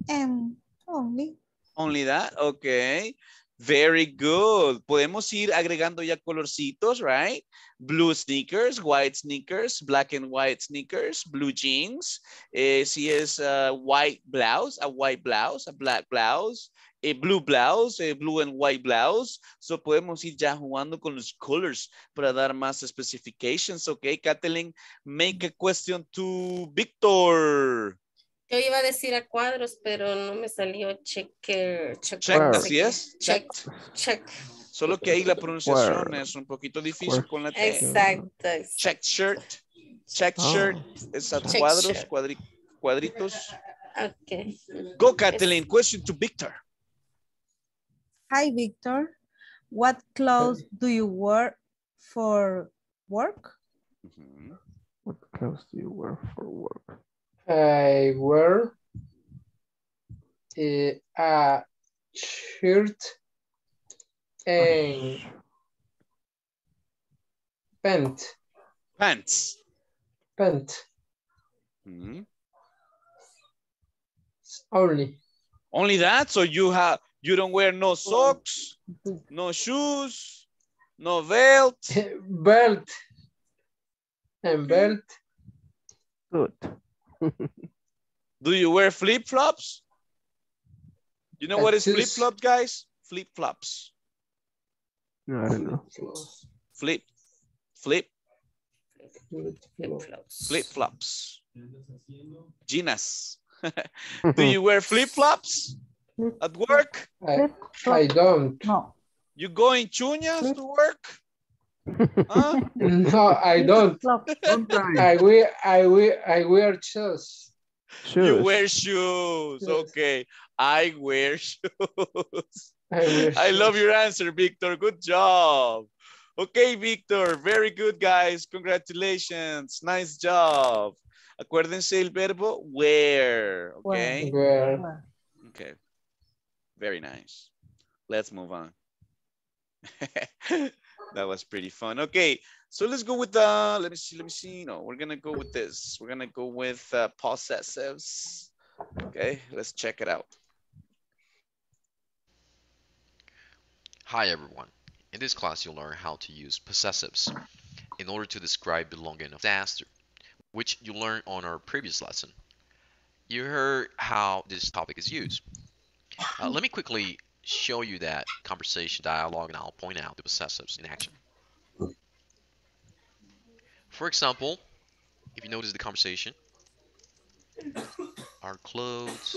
and only. Only that, okay. Very good. Podemos ir agregando ya colorcitos, right? Blue sneakers, white sneakers, black and white sneakers, blue jeans. Eh, si es uh, white blouse, a white blouse, a black blouse, a blue blouse, a blue and white blouse. So podemos ir ya jugando con los colors para dar más specifications, okay? Kathleen, make a question to Victor. Yo iba a decir a cuadros, pero no me salió checker. Check, Check, así es. Check, check. Solo que ahí la pronunciación es un poquito difícil con la T. Exacto. exacto. Check shirt. Check Ah. shirt. Es a Check cuadros, shirt. cuadri- cuadritos. Okay. Go, Kathleen. Question to Victor. Hi, Victor. What clothes do you wear for work? What clothes do you wear for work? I wear a, a shirt and pant. Pants. Pant Mhm. only. Only that? So you have you don't wear no socks, no shoes, no belt. Belt and belt. Good. Do you wear flip-flops? You know what is flip-flop, guys? Flip-flops. No, I don't know. Flip, flip, Flip-flops. flip-flops. Ginas. Do you wear flip-flops at work? I, I don't. No. You go in chuñas to work? Huh? No, I don't. I wear I wear I wear shoes. You wear shoes. Okay. I wear shoes. I wear I love your answer, Victor. Good job. Okay, Victor. Very good, guys. Congratulations. Nice job. Acuérdense el verbo wear. Okay. Wear. Okay. Very nice. Let's move on. that was pretty fun. Okay. So let's go with the, let me see, let me see. No, we're to go with this. We're to go with uh, possessives. Okay. Let's check it out. Hi everyone. In this class you'll learn how to use possessives in order to describe belonging of disaster, which you learned on our previous lesson. You heard how this topic is used. Uh, let me quickly show you that conversation dialogue and I'll point out the possessives in action. For example, if you notice the conversation, our clothes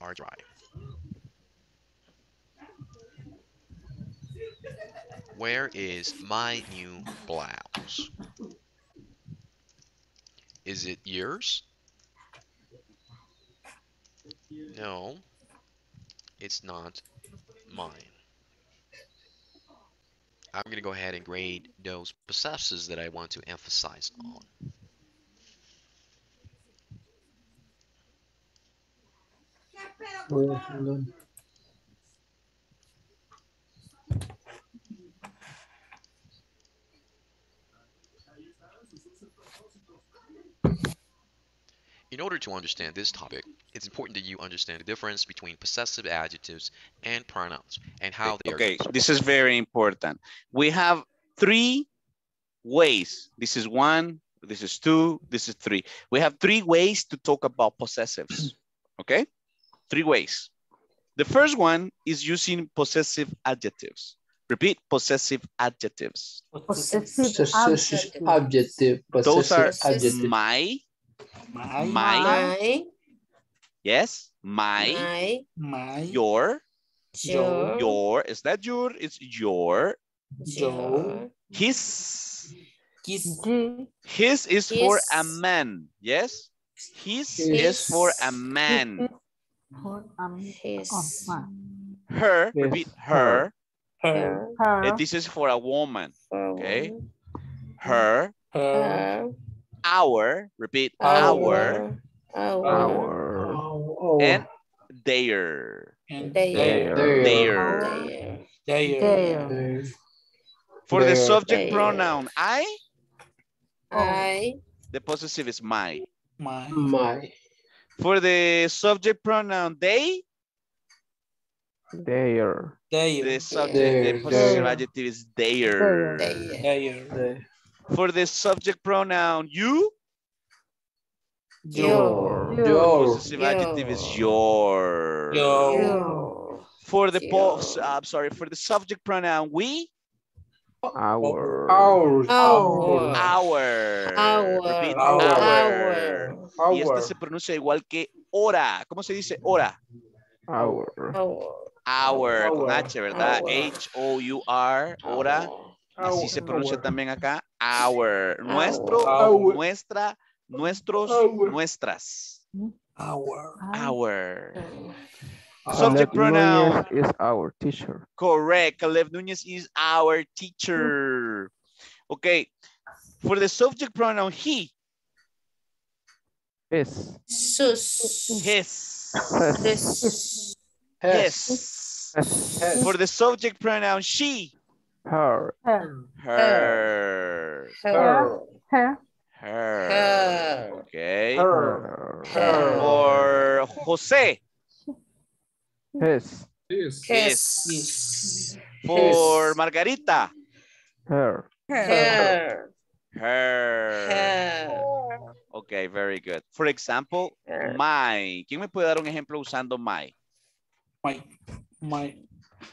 are dry. Where is my new blouse? Is it yours? No, it's not mine. I'm going to go ahead and grade those possessives that I want to emphasize on. In order to understand this topic, it's important that you understand the difference between possessive adjectives and pronouns and how they are Okay, this is very important. We have three ways. This is one, this is two, this is three. We have three ways to talk about possessives, okay? Three ways. The first one is using possessive adjectives. Repeat, possessive adjectives. Possessive Possessive adjective. adjective. Those are adjective. my, My, my, My, yes, my, my, my, your, your, your, is that your? It's your, your, his, kiss, G, his is for a man, yes? His His. is for a man. for, um, his, oh. Her, repeat, her. her, her, And this is for a woman, for okay? woman, Her, her, her, our, repeat, our, our, our, Our. Oh, and their. and They. their, There. Their. their, their, there, There. For the subject Their. pronoun I, I, the possessive is my. my, My. For the subject pronoun they, There. their, the subject, the possessive Their. adjective is their. there, they, their, There. For the subject pronoun you, your, Your. possessive adjective is your. your, your, For the Your. pos, I'm sorry, for the subject pronoun we, Our. Our. Our. our. Our. Our. our. Y este se pronuncia igual que hora. ¿Cómo se dice hora? Our. our, Our, con. H, ¿verdad? Our. H-O-U-R, hora. Así se pronuncia también acá. Our. Nuestro, Our. nuestra, nuestros, nuestras. Our. Our. Caleb Subject pronoun. Núñez is our teacher. Correct. Caleb Nunez is our teacher. Okay. For the subject pronoun he, His. Sus. his, His. his. For the subject pronoun she, Her. Her. her, Her. Her. Her. Her. Okay. Her. For Jose, His. His. His. for Margarita, Her. Her. her. Her. Okay, very good. For example, my. ¿Quién me puede dar un ejemplo usando my? My, my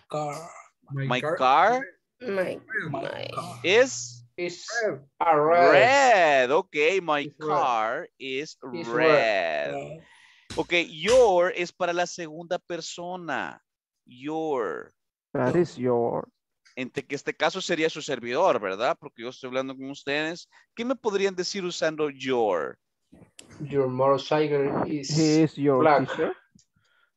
car. My car My, My my. car. is Is red. red. Okay, my red. car is Is red. Uh, Ok, your es para la segunda persona. Your. That is your. En que este caso sería su servidor, ¿verdad? Porque yo estoy hablando con ustedes. ¿Qué me podrían decir usando your? Your motorcycle is your black. teacher.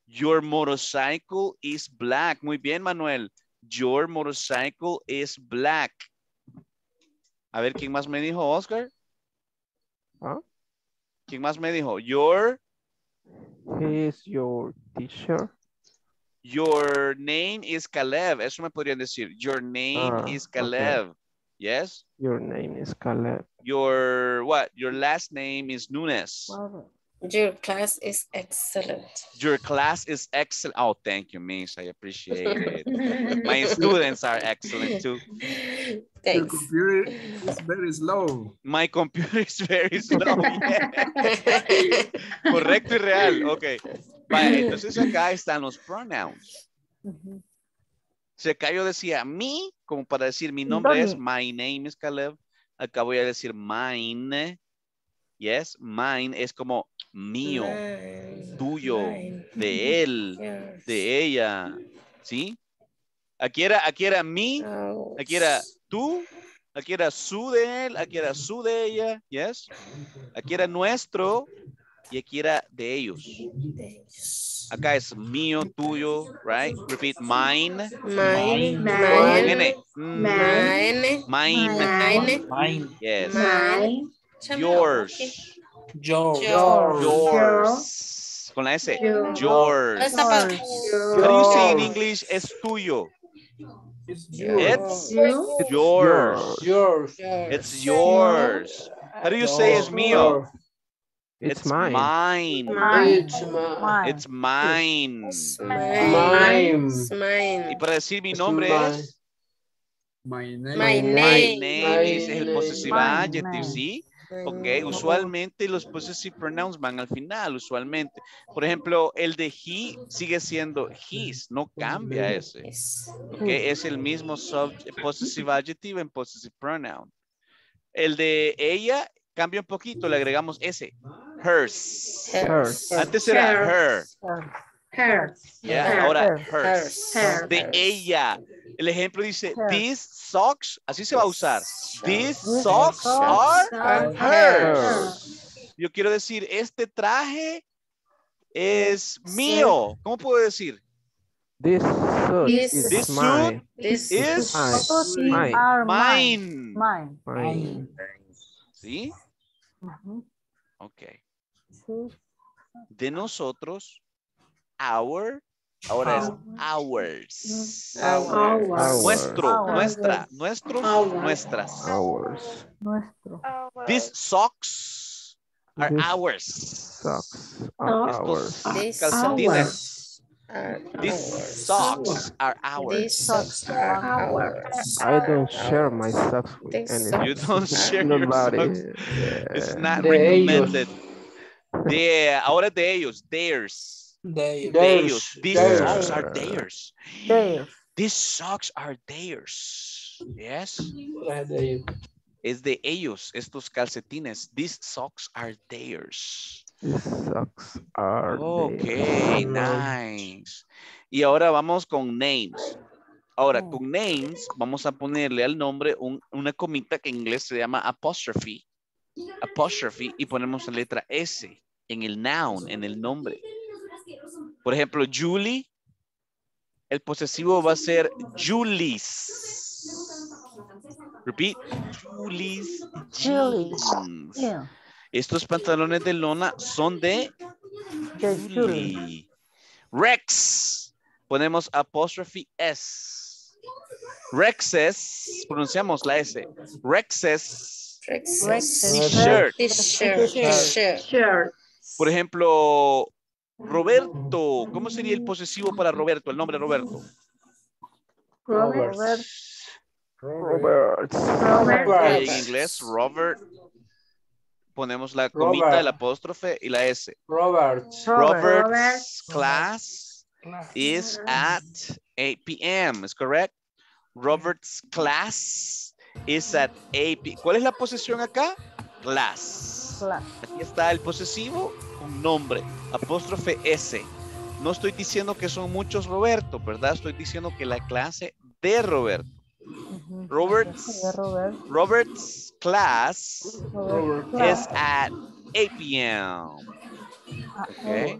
Your motorcycle is black. Muy bien, Manuel. Your motorcycle is black. A ver, ¿quién más me dijo, Oscar? ¿Ah? ¿Quién más me dijo? Your, He is your teacher. your name is Caleb. Eso me podrían decir. Your name Ah, is okay. Yes? Your name is Caleb. Your, what? Your last name is Nunez. Your class is excellent. Your class is excellent. Oh, thank you, Miss. I appreciate it. My students are excellent too. Your Thanks. computer is very slow. My computer is very slow. yeah. Correcto y real. Ok. Vaya, entonces acá están los pronouns. Si acá yo decía me, como para decir mi nombre es my name is Caleb. Acá voy a decir mine. Yes, mine es como mío, Mine, tuyo, mine. de él, de ella. ¿Sí? Aquí era, aquí era mi, aquí era tú, aquí era su de él, aquí era su de ella. Yes. Aquí era nuestro y aquí era de ellos. Acá es mío, tuyo, right? Repeat, mine. Mine, Mine. mine, Mine. Mine. Yes. mine. Yours. Yours. Yours. Con la S. Yours. Yours. How do you say in English? Es tuyo. It's yours. Yours. It's yours. How do you say es mío? It's, It's mine. mine. It's mine. It's mine. Mine. Mine. Y para decir mi nombre mine. es My name. My My name. name es el possessive Mine. adjective, ¿sí? Ok, usualmente los possessive pronouns van al final, usualmente. Por ejemplo, el de he sigue siendo his, no cambia ese. Ok, es el mismo sub possessive adjective en possessive pronoun. El de ella cambia un poquito, le agregamos ese. Hers. Hers. Antes era her. Hers. ya, Ahora Hers. hers. De ella. El ejemplo dice, these socks, así se va a usar. These socks are hers. Yo quiero decir, este traje es mío. ¿Cómo puedo decir? This suit This- is This mine. This is Mine. Mine. Mine. mine. Mine. Mine. ¿Sí? Ok. De nosotros, our, ahora es ours. Ours. Nuestro, Ours. nuestra, nuestros, Ours. nuestras. Ours. Nuestro. These socks are These ours. Socks are Estos ours. These calcetines. are These socks are These ours. socks are ours. I don't share my socks with These anyone. You don't share your Nobody. socks. Yeah. It's not De recommended. Yeah, ahora de ellos, theirs. Ellos. Theirs. These Theirs. socks are theirs. Theirs. These socks are theirs. Yes. Es de ellos, estos calcetines. These socks are theirs. These socks are Ok, theirs. nice. Y ahora vamos con names. Ahora, con names, vamos a ponerle al nombre un- una comita que en inglés se llama apostrophe. apostrophe y ponemos la letra S en el noun, en el nombre. Por ejemplo, Julie, el posesivo va a ser Julie's. Repeat. Julie's. Yeah. Estos pantalones de lona son de Julie. Rex. Ponemos apostrophe S. Rexes. Pronunciamos la S. Rexes. Rexes. Shirt. T-shirt. T-shirt. Shirt. Por ejemplo, Roberto. ¿Cómo sería el posesivo para Roberto? El nombre Roberto. Robert. Robert. Ok, En inglés, Robert. Ponemos la comita, Robert. el apóstrofe y la S. Robert. Robert's class is at 8 p.m. Is correct? Robert's class is at 8 p.m. ¿Cuál es la posesión acá? Class. Class. Aquí está el posesivo con nombre, apóstrofe S. No estoy diciendo que son muchos Roberto, ¿verdad? Estoy diciendo que la clase de Roberto. Robert's, Robert. Robert's class Robert is at 8 p.m. Ah, Okay.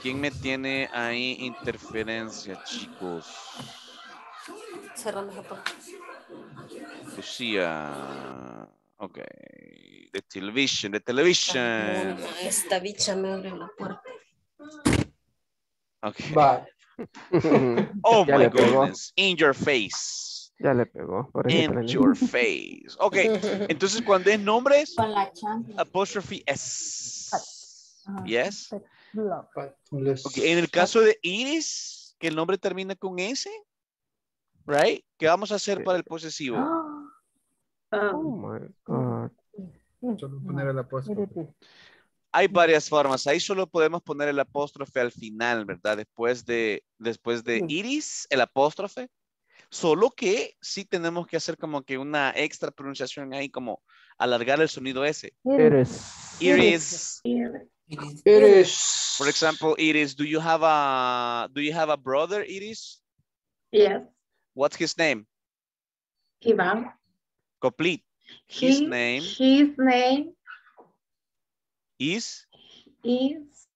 ¿Quién me tiene ahí interferencia, chicos? Cerrando. Lucía. Ok. The television, the television. Esta bicha me abre la puerta. Ok. Bye. Oh Ya my goodness. In your face. Ya le pegó. por In your face. Ok. Entonces, cuando es nombres, apostrophe S. Yes. Block. Ok, En el caso de Iris, que el nombre termina con S, right? ¿Qué vamos a hacer para el posesivo? Oh my God. Solo poner el apóstrofe. Hay varias formas. Ahí solo podemos poner el apóstrofe al final, ¿verdad? Después de, después de iris, el apóstrofe. Solo que sí tenemos que hacer como que una extra pronunciación ahí, como alargar el sonido ese. Iris. Iris. Iris. For example, Iris, do you have a do you have a brother, Iris? Yes. What's his name? Ivan. Complete. His He- name His name is. is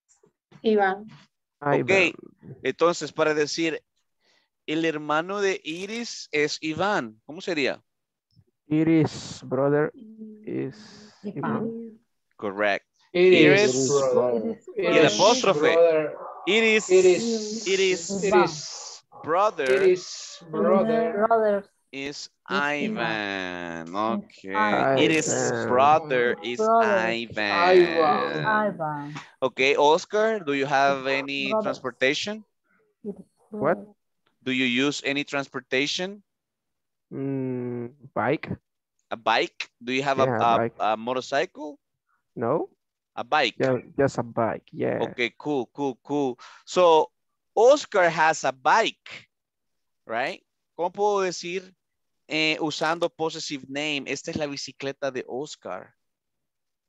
Ivan. Ok. Entonces, para decir el hermano de Iris es Iván, ¿cómo sería? Iris brother is Ivan. Correct. Iris, Iris. brother. Y el Iris, apóstrofe. brother. Iris. Iris. Iris. Iris. Brother Iris, brother. Brother. Is Ivan. Okay. Ivan. Iris brother is Brother. Ivan. Ivan. Ivan. Okay, Oscar, do you have any Brother. transportation? What? Do you use any transportation? Mm, bike? A bike? Do you have Yeah, a, a, a motorcycle? No? A bike. Yeah, just a bike. Yeah. Okay, cool, cool, cool. So, Oscar has a bike, right? ¿Cómo puedo decir eh, usando possessive name? Esta es la bicicleta de Oscar.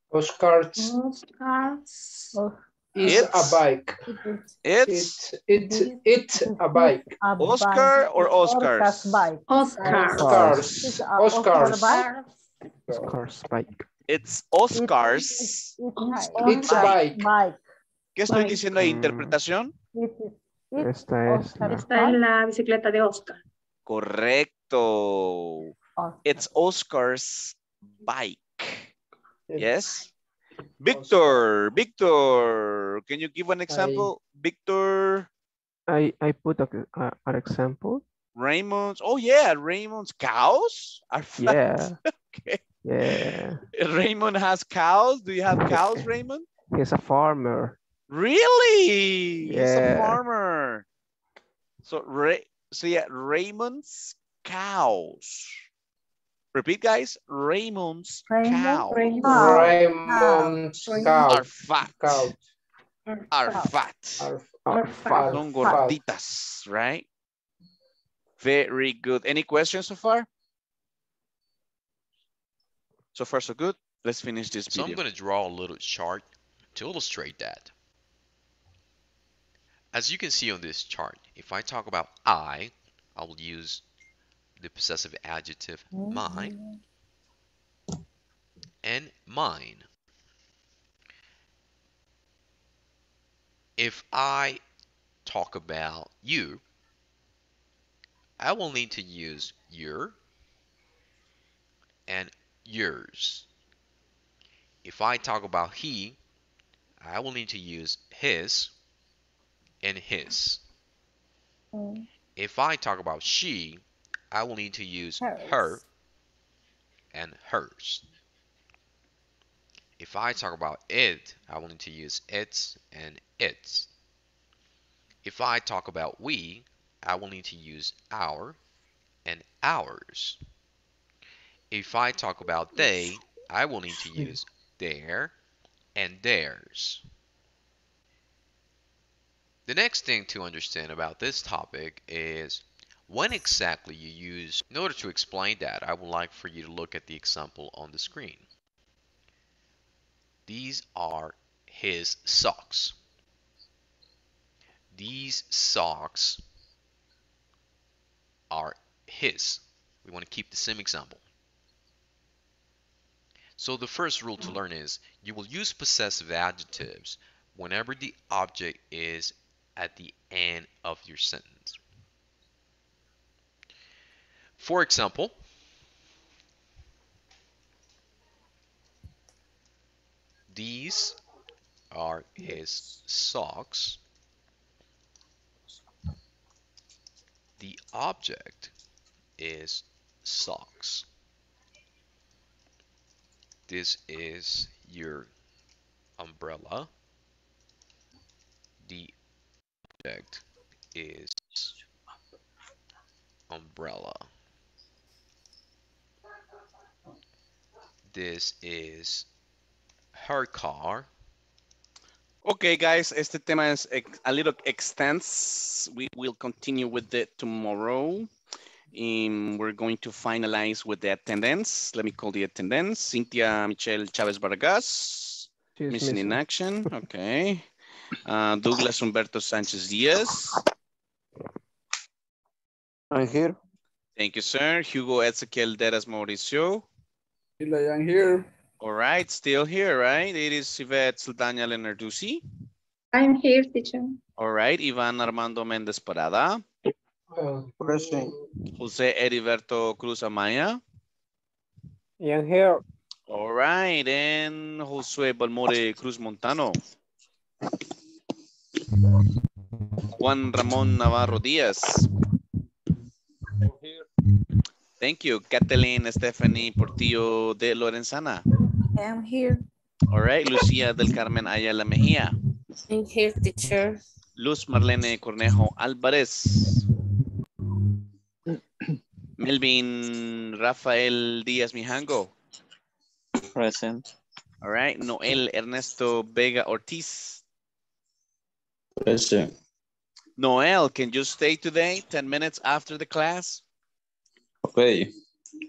Oscar's Oscar's. is It's- a bike. It's It's it it's a bike. A Oscar bike. or Oscars? Oscar's bike. Oscar. Oscar's. Oscar's. Oscar bike. Oscar's bike. it's Oscar's. It's, It's a bike. bike. ¿Qué estoy Bike. diciendo ahí? Mm. ¿Interpretación? Esta es la- Esta es la bicicleta de Oscar. Correcto. Oscar. It's Oscar's bike. Yes? Victor, Victor, can you give an example? Victor, I, I put a, a, an example. Raymond's, oh yeah, Raymond's cows are fat. Yeah. Okay. Yeah. Raymond has cows. Do you have cows, Raymond? He's a farmer. Really? Yeah. He's a farmer. So, Ray, so yeah, Raymond's cows. Repeat, guys. Raymond's Raymond- cows Raymond. Raymond's are fat. Cow. Are fat. Are Are fat. Son fat. gorditas, right? Very good. Any questions so far? So far, so good. Let's finish this So I'm going to draw a little chart to illustrate that. As you can see on this chart, if I talk about I, I will use the possessive adjective my. and mine. If I talk about you, I will need to use your and yours. If I talk about he, I will need to use his and his. Mm. If I talk about she, I will need to use her and hers. If I talk about it, I will need to use its and its. If I talk about we, I will need to use our and ours. If I talk about they, I will need to use their and theirs. The next thing to understand about this topic is when exactly you use, in order to explain that, I would like for you to look at the example on the screen. These are his socks. These socks are his. We want to keep the same example. So the first rule to learn is you will use possessive adjectives whenever the object is at the end of your sentence. For example, these are his socks. The object is socks. This is your umbrella. The object is umbrella. This is her car. Okay, guys, este tema is a little extensive. We will continue with it tomorrow. Um, we're going to finalize with the attendance. Let me call the attendance. Cynthia Michelle Chavez Vargas. She's missing in action. Okay. Uh, Douglas Humberto Sanchez Diaz. I'm here. Thank you, sir. Hugo Ezequiel Deras Mauricio. Still I am here. All right, still here, right? It is Yvette Saldana Lenarduzzi. I'm here, teacher. All right, Ivan Armando Mendez Parada. Present. Jose Heriberto Cruz Amaya. I'm here. All right, and Josue Balmore Cruz Montano. Juan Ramón Navarro Díaz. Thank you. Kathleen Stephanie Portillo de Lorenzana. I'm here. All right, Lucía del Carmen Ayala Mejía. I'm here, teacher. Luz Marlene Cornejo Álvarez. Melvin Rafael Díaz Mijango. Present. All right, Noel Ernesto Vega Ortiz. Present. Noel, can you stay today 10 minutes after the class? Okay.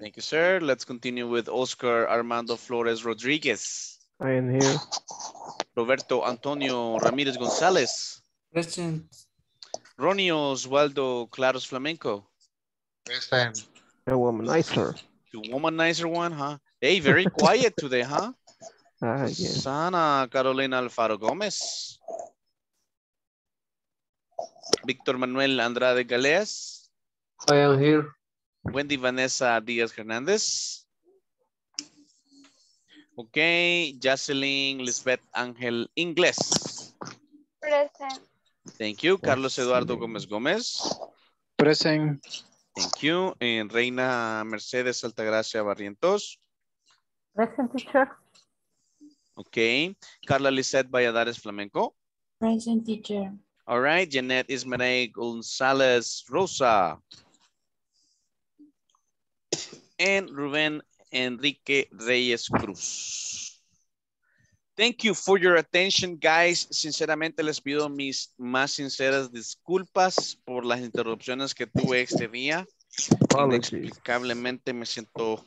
Thank you, sir. Let's continue with Oscar Armando Flores Rodriguez. I am here. Roberto Antonio Ramirez Gonzalez. Present. Ronnie Oswaldo Claros Flamenco. Present. A womanizer. The womanizer one, huh? Hey, very quiet today, huh? Ah, yes. Sana Carolina Alfaro Gomez. Víctor Manuel Andrade Galeas. I am here. Wendy Vanessa Díaz Hernández. Okay, Jocelyn Lisbeth Ángel Inglés. Present. Thank you. Carlos Eduardo Gómez Gómez. Present. Thank you. And Reina Mercedes Altagracia Barrientos. Present teacher. Okay. Carla Lisette Valladares Flamenco. Present teacher. All right. Jeanette Ismael Gonzalez Rosa. And Ruben Enrique Reyes Cruz. Thank you for your attention, guys. Sinceramente les pido mis más sinceras disculpas por las interrupciones que tuve este día. Inexplicablemente me siento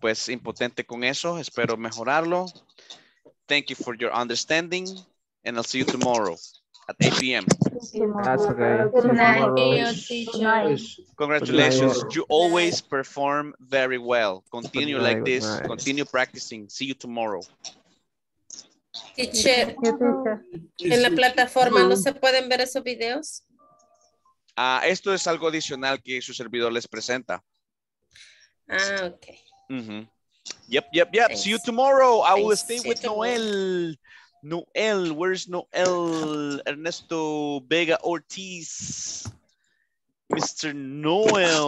pues impotente con eso. Espero mejorarlo. Thank you for your understanding and I'll see you tomorrow. At 8 p.m. That's okay. Good night, teacher. Congratulations. You always perform very well. Continue like this. Continue practicing. See you tomorrow. Teacher, Thank you, teacher. en la plataforma no se pueden ver esos videos. Ah, esto es algo adicional que su servidor les presenta. Ah, ok. Mhm. Yep, yep, yep. See you tomorrow. I will Thanks. stay See with Noel. Noel, where's Noel? Ernesto Vega Ortiz. Mr. Noel.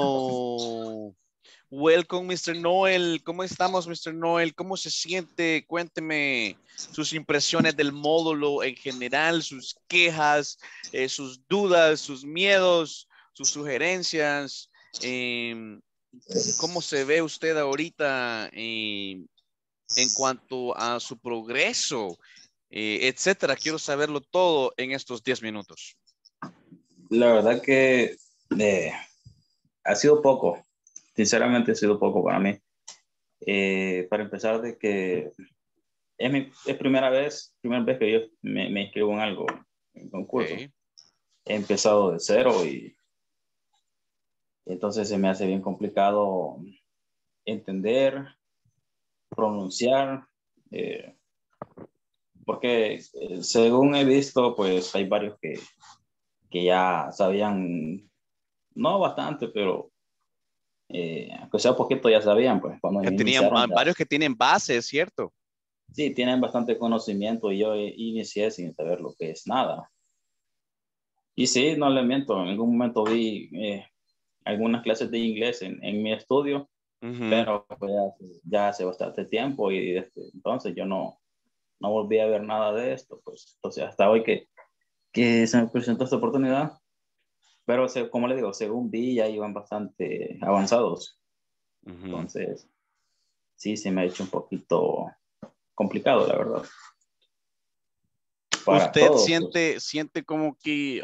Welcome, Mr. Noel. ¿Cómo estamos, Mr. Noel? ¿Cómo se siente? Cuénteme sus impresiones del módulo en general, sus quejas, eh, sus dudas, sus miedos, sus sugerencias. em, ¿Cómo se ve usted ahorita em, en cuanto a su progreso, eh, etcétera? Quiero saberlo todo en estos 10 minutos. La verdad que eh, ha sido poco, sinceramente ha sido poco para mí. Eh, para empezar de que es mi es primera vez, primera vez que yo me, me inscribo en algo, en concurso. Ok. He empezado de cero y entonces se me hace bien complicado entender, pronunciar, eh, porque eh, según he visto, pues hay varios que, que ya sabían, no bastante, pero eh, aunque sea poquito ya sabían, pues cuando Que tenían varios que tienen base, ¿cierto? Sí, tienen bastante conocimiento y yo inicié sin saber lo que es nada. Y sí, no le miento, en algún momento vi eh, algunas clases de inglés en, en mi estudio, pero pues, ya, ya hace bastante tiempo y desde entonces yo no, no volví a ver nada de esto. Pues, entonces hasta hoy que, que se me presentó esta oportunidad, pero como le digo, según vi ya iban bastante avanzados. Entonces, sí, se me ha hecho un poquito complicado, la verdad. Para ¿Usted todos, siente, siente como que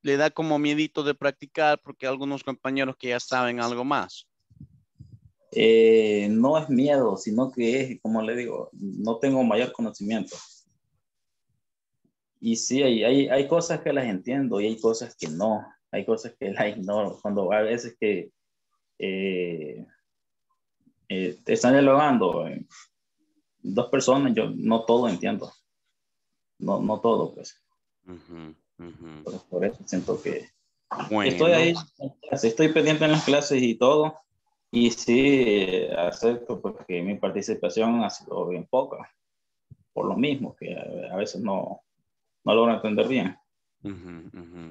le da como miedito de practicar porque algunos compañeros que ya saben algo más? Eh, no es miedo, sino que es, como le digo, no tengo mayor conocimiento. Y sí, hay, hay, hay cosas que las entiendo y hay cosas que no. Hay cosas que las ignoro. Cuando a veces que eh, eh, te están dialogando eh, dos personas, yo no todo entiendo. No, no todo, pues. Por, por eso siento que Bueno. estoy ahí, estoy pendiente en las clases y todo. Y sí, acepto porque mi participación ha sido bien poca. Por lo mismo, que a, veces no, no logro entender bien.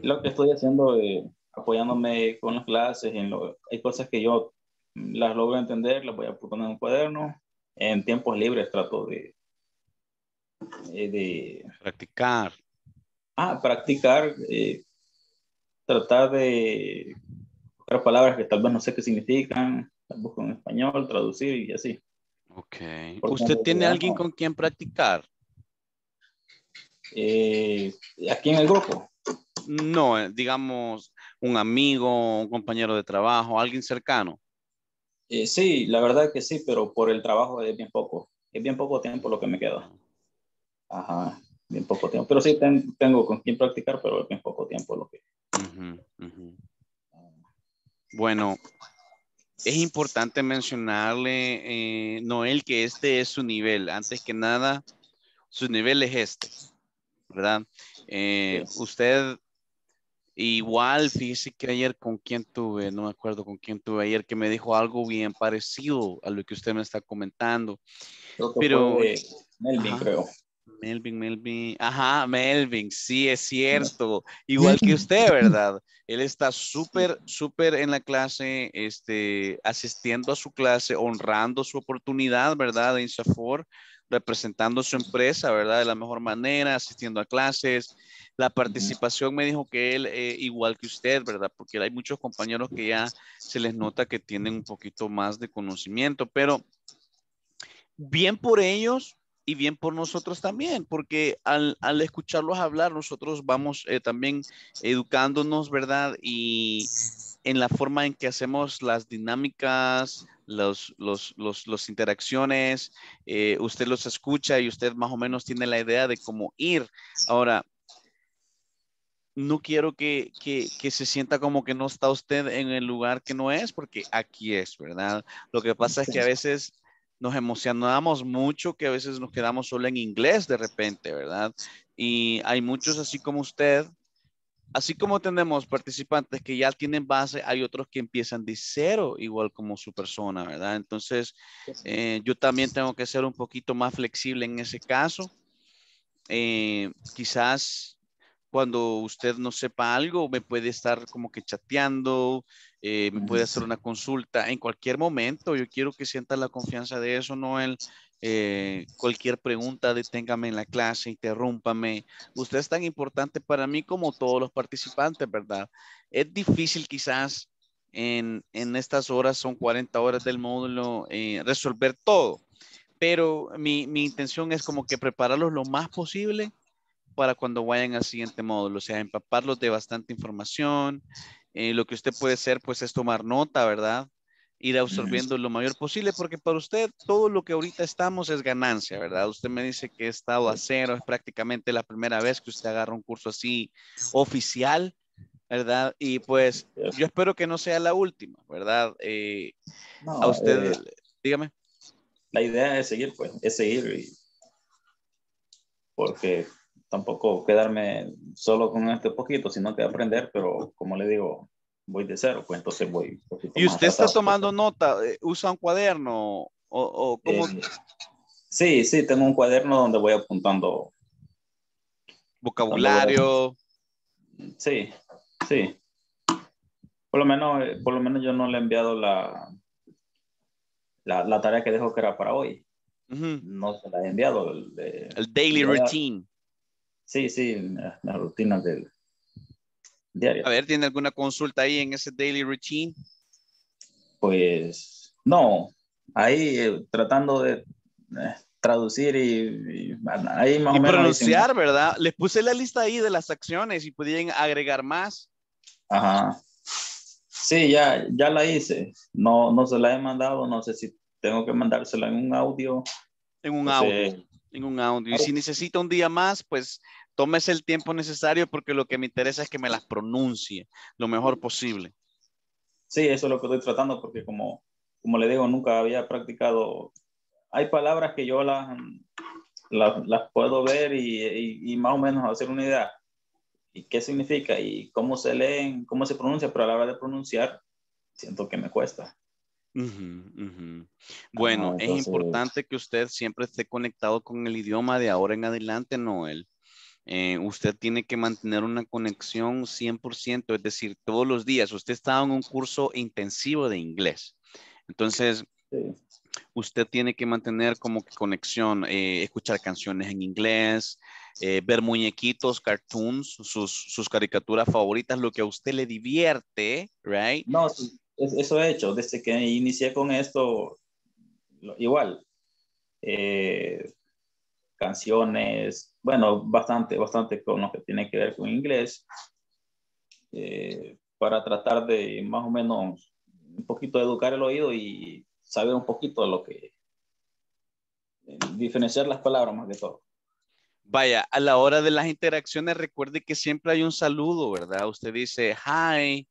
Lo que estoy haciendo, eh, apoyándome con las clases, en lo- hay cosas que yo las logro entender, las voy a poner en un cuaderno. En tiempos libres trato de, eh, de practicar. Ah, practicar, eh, tratar de palabras que tal vez no sé qué significan, busco en español, traducir y así. Ok. Por ¿Usted ejemplo, tiene alguien no. con quien practicar? Eh, aquí en el grupo. No, eh, digamos un amigo, un compañero de trabajo, alguien cercano. Eh, sí, la verdad que sí, pero por el trabajo es bien poco. Es bien poco tiempo lo que me queda. Ajá, bien poco tiempo. Pero sí ten- tengo con quien practicar, pero es bien poco tiempo lo que. Ujú, ujú. Bueno, es importante mencionarle, eh, Noel, que este es su nivel. Antes que nada, su nivel es este, ¿verdad? Eh, Usted igual, fíjese que ayer con quien tuve, no me acuerdo con quién tuve ayer, que me dijo algo bien parecido a lo que usted me está comentando. Creo que Pero, fue Melvin, creo. Melvin, Melvin, ajá, Melvin, sí, es cierto. Igual que usted, ¿verdad? Él está súper, súper en la clase, este, asistiendo a su clase, honrando su oportunidad, ¿verdad? En Safor, representando su empresa, ¿verdad? De la mejor manera, asistiendo a clases. La participación me dijo que él, eh, igual que usted, ¿verdad? Porque hay muchos compañeros que ya se les nota que tienen un poquito más de conocimiento, pero bien por ellos y bien por nosotros también, porque al, al escucharlos hablar, nosotros vamos eh, también educándonos, ¿verdad? Y en la forma en que hacemos las dinámicas, los, los, los, los interacciones, eh, usted los escucha y usted más o menos tiene la idea de cómo ir. Ahora, no quiero que, que, que, se sienta como que no está usted en el lugar que no es, porque aquí es, ¿verdad? Lo que pasa es que a veces nos emocionamos mucho, que a veces nos quedamos solo en inglés de repente, ¿verdad? Y hay muchos así como usted, así como tenemos participantes que ya tienen base, hay otros que empiezan de cero, igual como su persona, ¿verdad? Entonces, eh, yo también tengo que ser un poquito más flexible en ese caso. Eh, quizás cuando usted no sepa algo, me puede estar como que chateando, eh, me puede hacer una consulta en cualquier momento. Yo quiero que sienta la confianza de eso, Noel. Eh, cualquier pregunta, deténgame en la clase, interrúmpame. Usted es tan importante para mí como todos los participantes, ¿verdad? Es difícil quizás en, en estas horas, son 40 horas del módulo, eh, resolver todo, pero mi, mi intención es como que prepararlos lo más posible para cuando vayan al siguiente módulo, o sea, empaparlos de bastante información. Eh, lo que usted puede hacer, pues, es tomar nota, ¿verdad? Ir absorbiendo lo mayor posible, porque para usted todo lo que ahorita estamos es ganancia, ¿verdad? Usted me dice que he estado a cero, es prácticamente la primera vez que usted agarra un curso así oficial, ¿verdad? Y pues yo espero que no sea la última, ¿verdad? Eh, No, a usted, eh, dígame. La idea es seguir, pues, es seguir. y- porque tampoco quedarme solo con este poquito, sino que aprender, pero como le digo, voy de cero, pues entonces voy. ¿Y usted está tomando nota? eh, ¿Usa un cuaderno? ¿O, o cómo? Eh, sí, sí, tengo un cuaderno donde voy apuntando. Vocabulario. Sí, sí. Por lo menos, eh, por lo menos yo no le he enviado la, la, la tarea que dejó que era para hoy. No se la he enviado. El, El daily routine. Sí, sí, la, la rutina del diario. A ver, ¿tiene alguna consulta ahí en ese daily routine? Pues no, ahí eh, tratando de eh, traducir y, y ahí más Y o menos. pronunciar, dicen- ¿verdad? Les puse la lista ahí de las acciones y podían agregar más. Ajá. Sí, ya, ya la hice. No, no se la he mandado, no sé si tengo que mandársela en un audio. En un No sé. audio. En un audio. Y si necesita un día más, pues tómese el tiempo necesario porque lo que me interesa es que me las pronuncie lo mejor posible. Sí, eso es lo que estoy tratando porque como, como le digo, nunca había practicado. Hay palabras que yo las, las, las puedo ver y, y- y más o menos hacer una idea. ¿Y qué significa? Y cómo se leen, cómo se pronuncia, pero a la hora de pronunciar siento que me cuesta. Ujú. Bueno, es importante que usted siempre esté conectado con el idioma de ahora en adelante, Noel. Eh, usted tiene que mantener una conexión 100%, es decir, todos los días. Usted está en un curso intensivo de inglés. Entonces, usted tiene que mantener como que conexión, eh, escuchar canciones en inglés, eh, ver muñequitos, cartoons, sus, sus caricaturas favoritas, lo que a usted le divierte, right? No, sí, eso he hecho. Desde que inicié con esto, igual. eh, canciones, bueno, bastante, bastante con lo que tiene que ver con inglés. eh, para tratar de más o menos un poquito educar el oído y saber un poquito de lo que. eh, diferenciar las palabras más que todo. Vaya, a la hora de las interacciones, recuerde que siempre hay un saludo, ¿verdad? Usted dice hi.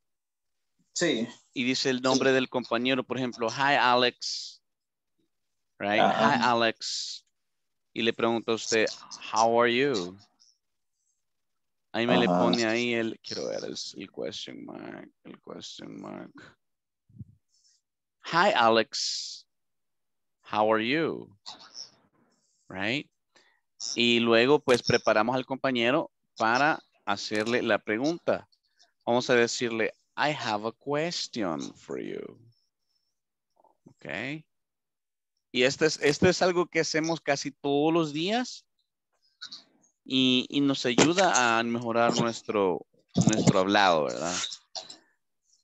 Sí. Y dice el nombre del compañero, por ejemplo, hi Alex. Right? Ah, hi Alex. Y le pregunta a usted, how are you? Ahí me le pone ahí el, quiero ver el, el question mark, el question mark. Hi Alex. How are you? Right? Y luego pues preparamos al compañero para hacerle la pregunta. Vamos a decirle, I have a question for you. Ok. Y esto es, esto es algo que hacemos casi todos los días y, y nos ayuda a mejorar nuestro, nuestro hablado, ¿verdad?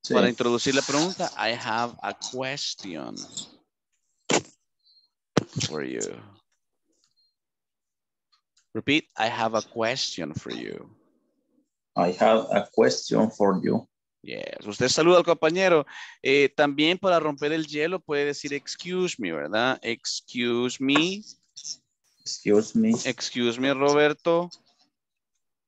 Sí. Para introducir la pregunta, I have a question for you. Repeat, I have a question for you. I have a question for you. Yes. Usted saluda al compañero. Eh, también para romper el hielo puede decir excuse me, ¿verdad? Excuse me. Excuse me. Excuse me, Roberto.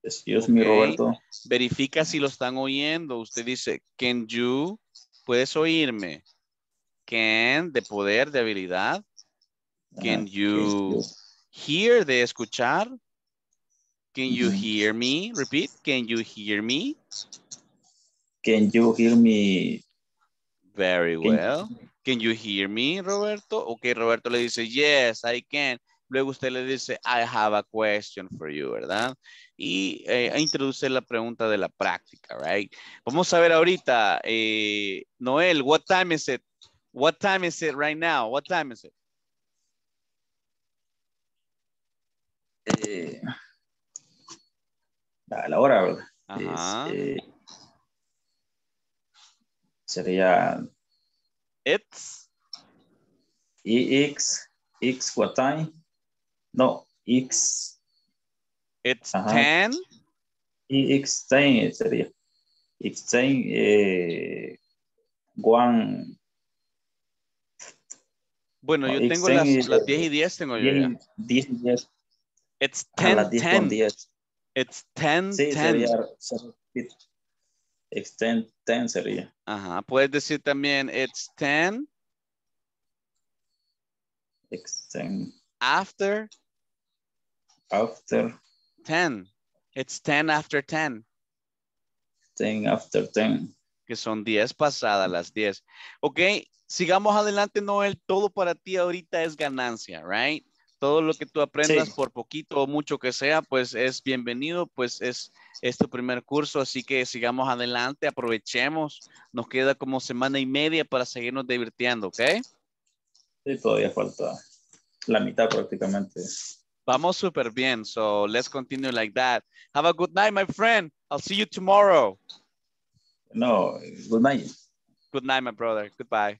Excuse me, Roberto. Verifica si lo están oyendo. Usted dice, can you, puedes oírme. Can, de poder, de habilidad. Can you hear, de escuchar. Can you hear me? Repeat. Can you hear me? Can you hear me? Very well. Can you hear me, Roberto? Ok, Roberto le dice, yes, I can. Luego usted le dice, I have a question for you, ¿verdad? Y eh, introduce la pregunta de la práctica, right? Vamos a ver ahorita, eh, Noel, what time is it? What time is it right now? What time is it? Eh, a la hora, ¿verdad? Ajá. Es, eh, sería It's X, X what time? No, X. It's Ajá. 10. X 10 sería. X 10, eh, one. Bueno, yo tengo las, 10 las 10 y 10 tengo yo ya. 10, 10, 10. It's A 10, las 10 con 10. 10. It's 10, Sí, 10. sería. sería X 10, 10 sería. Ajá, puedes decir también it's 10 X 10 after after 10. It's 10 after 10. 10 after 10. Que son 10 pasadas las 10. Ok, sigamos adelante, Noel. Todo para ti ahorita es ganancia, right? Todo lo que tú aprendas, Sí. por poquito o mucho que sea, pues es bienvenido, pues es, es tu primer curso, así que sigamos adelante, aprovechemos. Nos queda como semana y media para seguirnos divirtiendo, ¿ok? Sí, todavía falta la mitad prácticamente. Vamos súper bien, so let's continue like that. Have a good night, my friend. I'll see you tomorrow. No, good night. Good night, my brother. Goodbye.